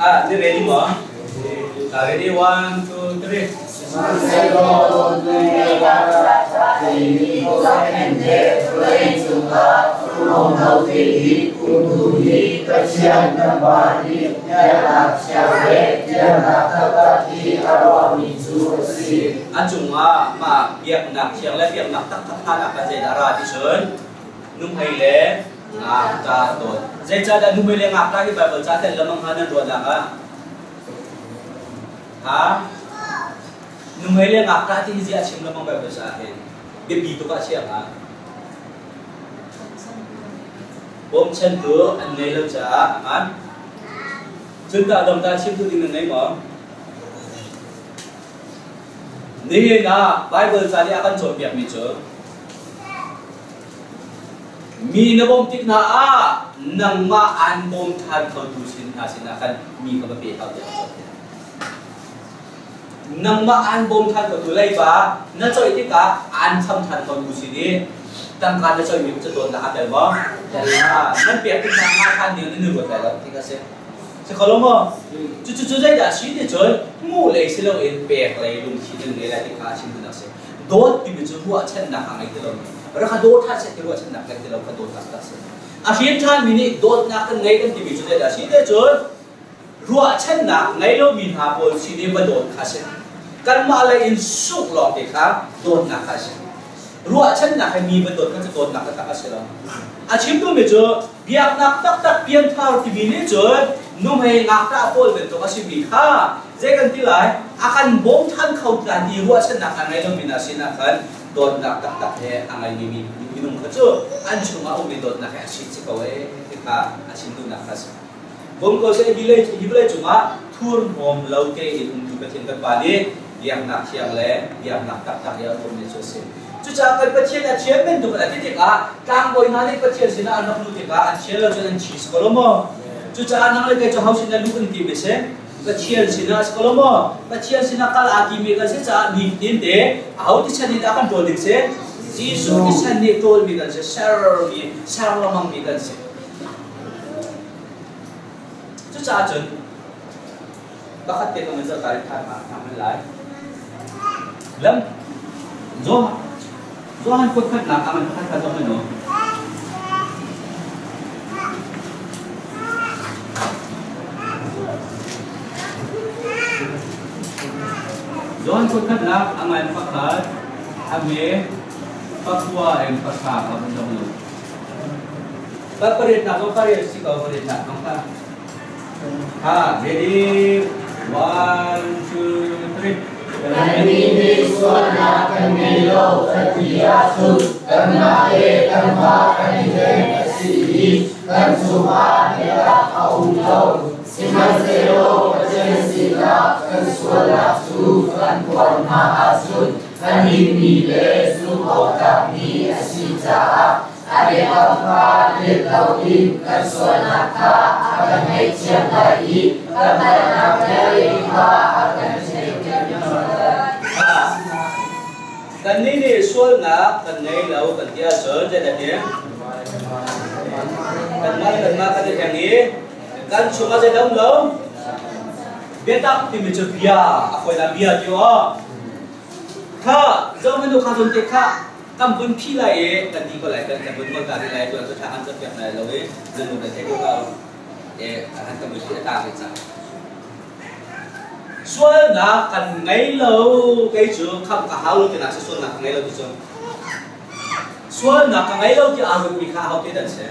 Ah, ini ready bang. Ah, ready one, two, three. Mansego dunia kembali siang tak darah di sun Nung ngak ta to. Zai cha da num hai le ngak ta ki Bible cha te lamang hana do na ka. Ha? Num hai le ngak ta ti zia chim lamang Bible cha he. Bi bi to ka che ha. Bom chen tu an nei lo cha an. Chun ta đồng ta chim tu ding nei mo. nên na Bible มีนบมติกนาอานังมาอันบมทานเขาดูสินหาสินาคันมีกับเปียเขาเดียวนังมาอันบมทานเขาดูไล่บ้านั่นจะอีที่กาอันทำทานเขาดูสินี้ตั้งการจะช่วยมีจะโดนด่าแต่ว่าแต่ว่านั่นเปียกติกนามาคันเดียวนั่นหนึ่งกว่าแต่ละที่ก็เสียจขอร้องว่าจุดจุดจุดใจด่าชีเดียวจอยงูเลยสิเราเอ็นเปียกเลยลุงชีดึงเลยอะไรที่กาชิมดูนักเสียโดดที่มันจะหัวเช่นนักอะไรที่เรา เราขดูท่าเสร็จที่ว่าฉันนักเล่นที่เราคดูท่าเสร็จอาชีพท่านมีนี่ดูนักเงินกันที่มีจุดเด่นอาชีเด่นจนรัวฉันนักในเรามีหาบอลชีนี่มาโดดข้าเสร็จกันมาอะไรอินสุขหลอกเด็กครับโดดนักข้าเสร็จรัวฉันนักให้มีมาโดดกันจะโดดนักกันข้าเสร็จแล้วอาชีพตัวมีจอเบียกนักตักตักเพียนท่าที่มีนี่จนนุ่มให้นักตาบอลเป็นตัวอาชีพบีข้าเจกันที่ไรอาการบ่มท่านเขาการดีรัวฉันนักในเรามีนาชินักกัน dot nak tak tak he angai mi mi mi nung kha chu an chunga o mi dot nak ha si chi ko e ti kha a chin tu nak khas bom ko se village village chunga thur hom lo ke um tu ka thin ka yang nak siang le yang nak tak tak ya bom ni chu se chu cha kai pa chen a chen men tu ka ti ti ka kang boi na ni pa chen sin an nak lu ti ka an chen lo chen an chi ko lo mo chú cha cho học sinh là lúc anh tìm sẽ pathian sina skolomo pathian sina kal agi kan se cha ni tin de au ti chani da kan dik se jisu ti chani tol mi kan se sar mi sar lamang mi kan se. Chu cha chun bakit te kan sa kal kha ma tham lai. Lam zo zo han ko khat na aman khat ka zo no كنت تدلق أمان فقط أمي فتوى إن فساق أبن دولو Perintah, kau perintah, sih kau perintah, kau tak. Ha, jadi one, two, three. Kami di suara kami lo setiasu kembali tanpa kami ke sini dan semua kita kau tahu. Simasero kejenisila nafsu kan korma asun kan ini lesu kami asita ada apa akan lagi akan ini kan dia jadi kan kan jadi dalam beta ti me chu pia a khoi la bia ti o kha zo me do kha zon te kha kam bun phi la e ta ti ko lai ta ta bun mo ta lai to ta an zo pia na lo e zo no ta te ko ka e an ta mo shi ta ke cha xuân đã cần ngay lâu cái chữ không cả hao lâu thì là xuân là ngay lâu thì xuân xuân là cần ngay lâu thì ăn được mì khao cái đợt sẽ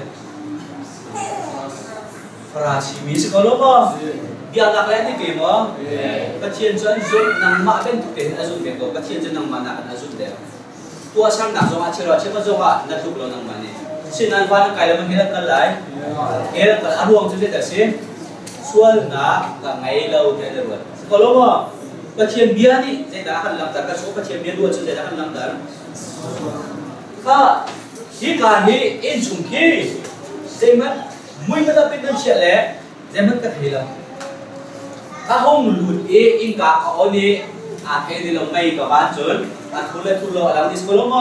ราชิมีสกอลบอ có lúc không? Biar nak lain ni game oh kecil jual jual nang mak ben tu teh azun ben ko kecil jual nang mana kan azun deh tua sang nak zong acero cepa zong ah nak tu belum nang mana sin an van kai lam hilat kal lai hilat kal aruang tu deh sin xuân na cả ngày lâu thế rồi có lúc mà cái thiên bia đi dây đá hành làm tất cả số cái thiên bia đua chân dây đá hành làm tất cả chỉ cả hi in sùng khi dây mất mũi mất tập bên chuyện lẽ dây mất cái gì là ถ้าห้องหลุดเออิงกะเขาเนี่ยอาเคี่เราไม่กับบ้านจนอันทุเรศทุลาะหลังที่สกุลโม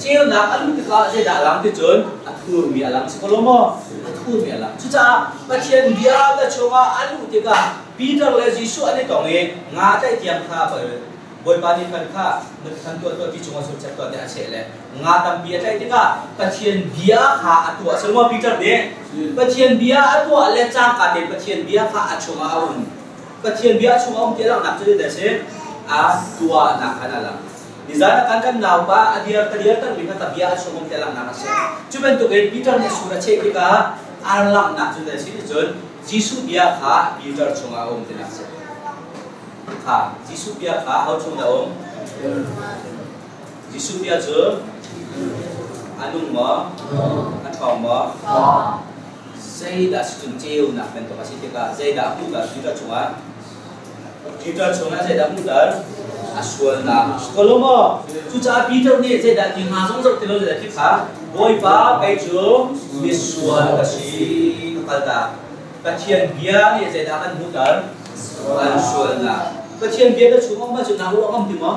เชี่ยวหลักอันที่ก็จะด่าหลังที่จนอันทุมีหลังสกุลโมออันทุมีหลังชุดจ้าตะเคียนเดียวตะชัวอันอุติกาปีเตอร์เลจิสุอันนี้ตรงเองงาใจเตรียมข้าไปบริบานีคันข้ามันทันตัวตัวที่จงมาสุดจัดตัวเดียเฉลเลยงาตั้งเบียใจติกาตะเคียนเบียข้าอัตัวสมมติปีเตอร์เนี่ยตะเคียนเบียอัตัวเลจ้างกาเดตะเคียนเบียข้าอัชัวอุ่น pathian bia chunga om telang nak chuli da se a tua na khana la nizana kan kan naw ba adiar tadiar tan mikha ta bia chunga om telang na se chuben to great peter ne sura che ki ka arlang na chuli da se jon jisu bia kha peter chunga om telang se kha jisu bia kha how chunga om jisu bia jo anung mo atong mo zai da sutun jeu na ben to ka si te ka zai Peter c h o n a d a m u d a a s u a n a Koloma, t u c a Peter ni zai da king ha song zai tilo zai ki kha boy pa kai chu mi sual ka si k a ta ka thian bia ni e da kan mutar a s u a na ka thian bia da chunga ma chu na ro ngam ti ma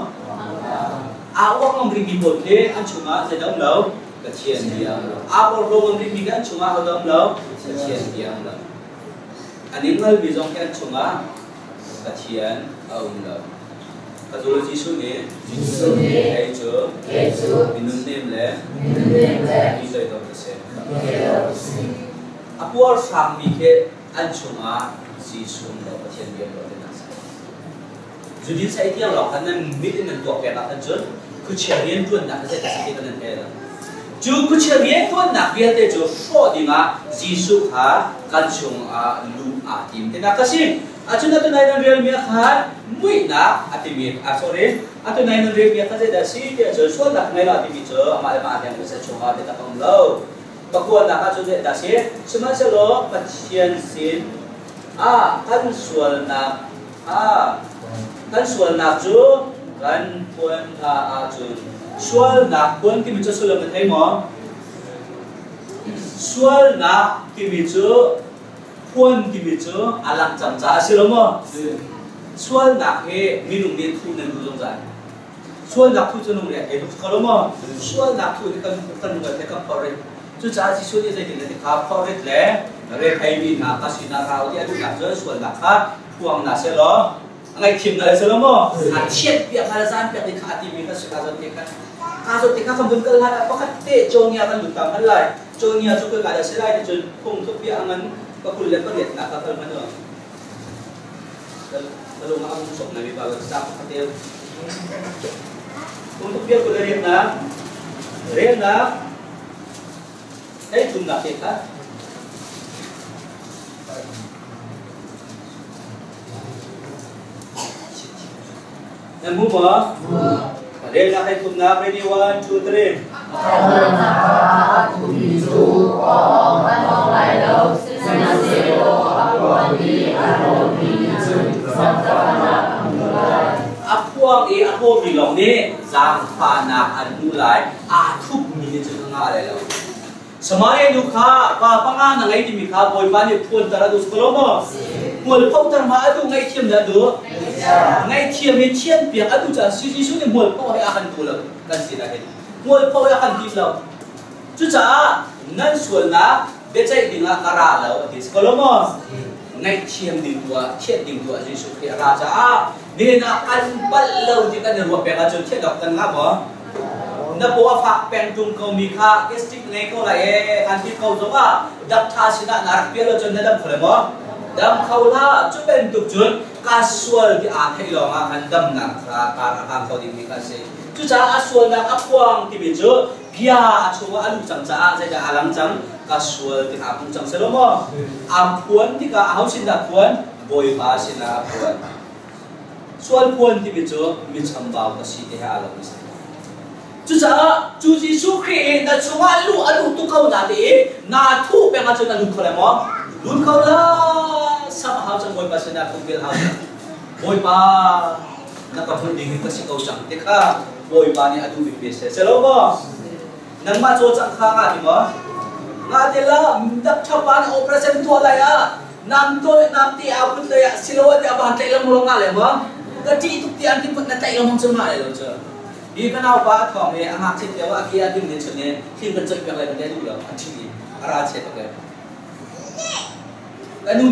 a ro ngam ri bibote, an chunga zai da lo ka thian bia a ro ro ngam ri bi kan cuma ho dam lo ka thian bia lo อันนี้เมื่อวิจงแค่ชงอ่ะ 사치한 아울러 가졸로지 순이 대주 민눈냄레 이저이 덕세. 아부얼 상미케 안충아 지순도 천변도 되나서. 주딘 사이티양 럭하는 믿는 또 빼라 한전 그 체리엔 두었나 하세 다시기는 해라. 주그 체리엔 두었나 비한테 저 쇼딩아 지수가 간충아 루아 팀 되나 가시 achuna to nine real mia kha mui na atimi a sorry. Atu nine real mia kha je da si te jo so na ngai la atimi cho amale ma atemi se cho ha te ta pam lo pakua na ka cho đã xí, si suma sẽ lo phát pachian sin a kan sual na a kan sual na chu kan puan tha a chu sual na puan ti mi cho mình thấy mo xuân na thì mi chu ด่นดาเสียสมัยเสโลปัจเจียนสินอ่ากันส่วนนักอ่ากันส่วนนักจูกันควนทาอาจูส่วนนักควนที่มีจุดสุลมันให้หมอส่วนนักที่มีจุด khuôn thì bị chớ à làm chậm chả xí lắm mà xuân nạc hệ mi nung đi thu nên thu trong dài xuân nạc thu cho nung đi hệ thu lắm mà xuân nạc thu thì cần cần người thấy cần Papulat pa yan, tatatang oh. ano. Dalawang ang usok na may bawat sa kapatid. Kung tukbiyar ko na rin na, rin na, eh, doon nakita. Namu mo? Rin na kayo doon na, 1, 2, 3. Samaria duka pa panga na ngai di mikha boy pa ni phun tara dus kolomo mul phau tar ma adu ngai thiam da du ngai thiam ni thiam pi adu cha si si su ni mul phau hai ahan tu la kan si da hai มวยพ่อยังคันทีเราจุดจ้านั่นส่วนนะเดี๋ยวใจดิ่งอะกระราแล้วดิสก็ลมอะในเชียงดิ่งตัวเชียงดิ่งตัวจิสุขราชานี่นะอันบัลเลวที่กันรัวเปกาจนเชียงกักตันงับ่นับว่าฝักเป็นจุงเขามีค่าเกสติกในเขาเลยอคันที่เขาจะว่าดับทาชนะนักเปียเราจนได้ดับเขลยมั้งดับเขาละจะเป็นตุกจุนกาสวลที่อาเทลยงอะคันดับหนักการอาการเขาดิมีกาเสีย chú cha à suol áp quang thì bị chớ kia à chú à lu chẳng cha sẽ là alam chẳng cá suol thì à cũng chẳng sẽ lắm mà. Am cuốn thì cả áo xin là cuốn bồi ba là cuốn. Xuân quân thì biết chưa biết chăm bảo cái gì thế hà là cái gì chú cha chú Giêsu khi na chúng ta lu adu tu kau na đi na thu bé ngã cho na lu khơi mà lu khơi là sao hao trong ngôi bà sinh na không biết hao. Ngôi bà na cái phần đình boy pani adu bi pese nang ma cho chang kha nga ti mo nga te la dak tha pan operation to la ya nam to nam ti a put ya silo te ba te la mo nga le mo ka ti tu ti an ti put na tai lo mo chuma le lo cha i ka na ba a nga che te wa ki a ne ka ka ne du lo a chi ni ara che to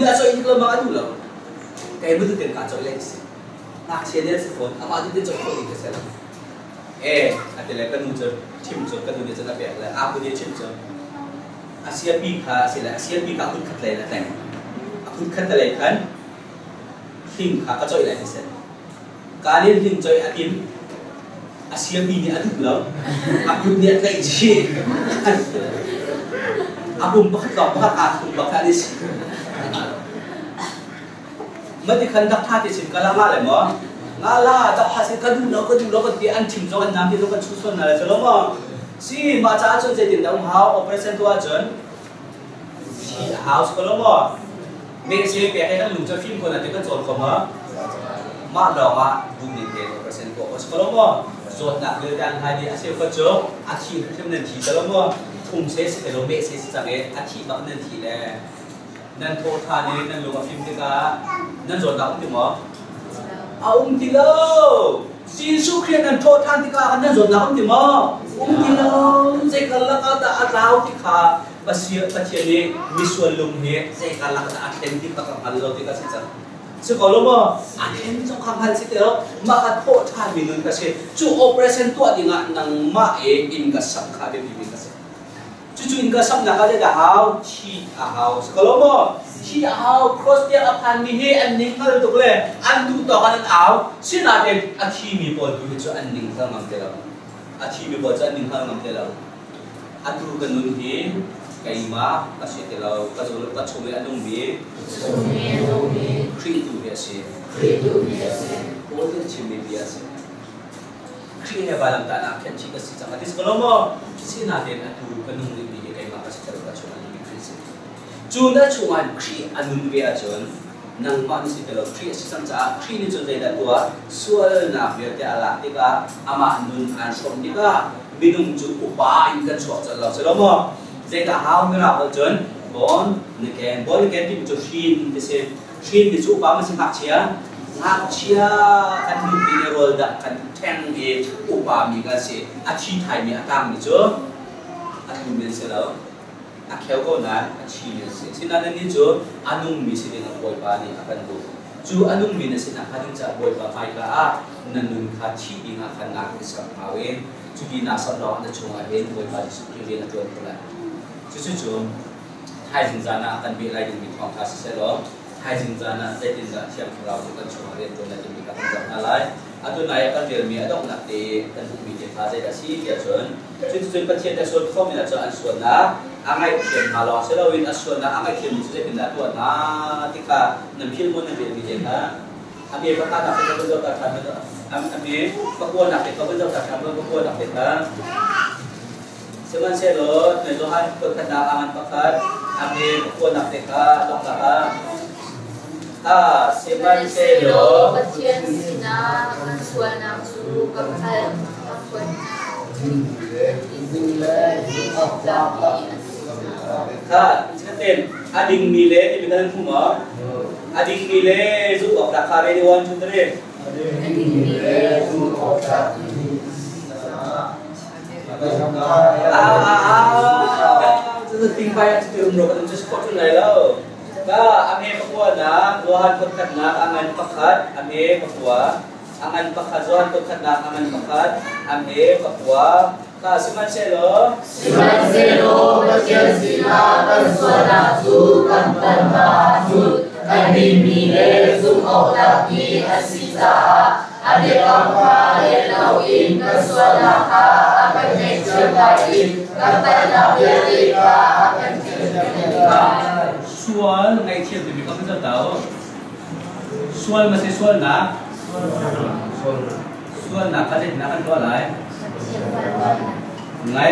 da so i ko ma du lo kai bu tu ka cho le ए आतेले कन मुजर छिम जो कन दे जना पे आप दे छिम जो आसिया बी खा सिला आसिया बी का कुछ खतले ना टाइम अकुन खतले खान हिंग खा का चोय लाइन से कालिन हिंग चोय अतिन आसिया बी ने अदु लो अकुन ने का इछे aku bakal kau bakal aku bakal is mati kan tak hati sih kalau malam oh nga la ta phase ka du lo ka du lo ka ti an thim zo an nam ti lo ka chu son na la chalo ma si ma cha chon je tin dang how operation to a chon si house ko lo ma me se pe ka lu cha film ko na te ka chon ko ma ma lo ma du ni te operation ko os ko lo ma zot na le dan ha di a se ko chon a thi thim nen thi chalo ma thum se se lo me se sa ge a thi ba nen thi le นั่นโทษทานนี่นั่นลูกกับฟิล์มที่กานั่นส่วนเราคุณหมอ อาอุ้มทีเลซีซูเครียนนันโทษท่านที่กาอันนั้นสดนะอุ้มที่มออุ้มทีเลเจกันละก็ตาอาดลาวที่ขาภาษาภาษาเชียนี้มีส่วนลุงเฮเจกันละก็ตาอัดเห็นที่ปากกันเราที่กาสิจังซึ่งก็รู้ว่าอันเห็นสงครามพันสิเตอร์มาคัดโทษท่านมีเงินกษตรจู่โอเปอเรชั่นตัวดีงะนังมาเออินกับสังฆาเดมีเงินกษตรจู่ๆอินกับสังฆาเดจะหาวที่หาเอาสิก็รู้ว่า chi ao cross dia apan ni he an ning hal tuk le an du to han ao sin na te a chi mi po du cho an ning hal ngam te la a chi mi po cho an ning hal ngam te la a tu kan nun he kai ma ka se te la ka zo ka chu me anung bi khri tu bi ase khri tu bi ase ko te chi mi bi ase khri he balam ta na khen chi ka si chang a dis ko lo mo sin na te na tu kan nun bi chúng ta chu ăn khi anun ve a chon nang ma ni si telo khi si san cha khi ni chu zai da tua sual là ve te ala te cả, ama anun an som te ka minung chu upa in cần cho cha lo se lo mo. Zai da hao ngra ho chon bon ni ken bon ni ken ti chu shin te se shin ni chu upa ma se hak chia hak chia kan ni ni rol da kan ten ni upa mi ka se a chi thai mi atang ni chu atang mi se lo a kheo ko na a chi ni se sin đi chỗ anh anung mi se ni ba này pa cần đủ chú anh anung mi na sin na kan cha poi pa mai ka a nanun kha chi bi nga kan na ki sa ma we chu ki na sa lo na chu nga hen poi pa su ki le na tu la chú chú chú, hai jing za na cần bi lai ding mi thong kha se lo hai jing ra na te tin da siam ra tu kan chu nga re tu na ti mi ka lại, na lai này cần kan vel mi adong na te kan bu mi te pha je da si ya chun chú chu pa chen da so kho cho anh so na angay chen malo selo win aswa na angay chen kinda na tika nam hil mo na bi mi je ka ami ba ta na ta am ami na ta na ta seman selo ne zo han ko ka na angan pakat ami ko ko na a seman selo su Bismillahirrahmanirrahim. Khatin Ading mile di bidang Ading mile zu of kare di wan chutre Ading mile zu of da Jadi tinggal yang bro, kan kau ame pakwa na duhan pagkat angan pakat ame pakwa angan pakat duhan pagkat angan pakat ame pakwa Nah, Kasimanselo. Simanselo bersiasila bersuaraku kantan tahun. Kami mile sumotaki asisa. Adik apa yang nauin kesuaraha akan mencintai. Kata Amerika akan mencintai. Soal ngaitia tu kamu sudah tahu. Soal masih soal nak. Soal nak. Soal nak kalau nak kan dua lain. Eh. อันปักขัดอเมปะกัวอังอันปักขัดตัวหันคนขัดนะอังอันปักขัดอเมปะกัวก็สิมันเชล Siman seloประเทศสินามันส่วนนางสูกับตันมาสุดอันนี้มีเลสุออกจากมีอาศิจาอันเดียวกันเรียนเอาอินกับส่วนนาคาอันเป็นเชื่อได้อินกับแต่ละเรื่องอีกาอันเป็นเชื่อได้ ส่วนในเทียบมีความเป็นเต่าส่วนมันใช่ส่วนนะส่วนนะเขาจะนักกันตัวอะไรไง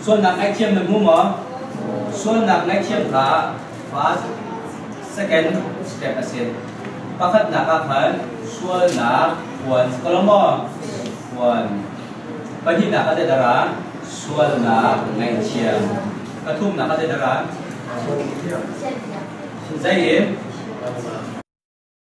ส่วนหนักในเทียมหนึ่งมุมหมอส่วนหนักในเทียมขา first second step เปอร์เซ็นต์ประคัดหนักอาหารส่วนหนั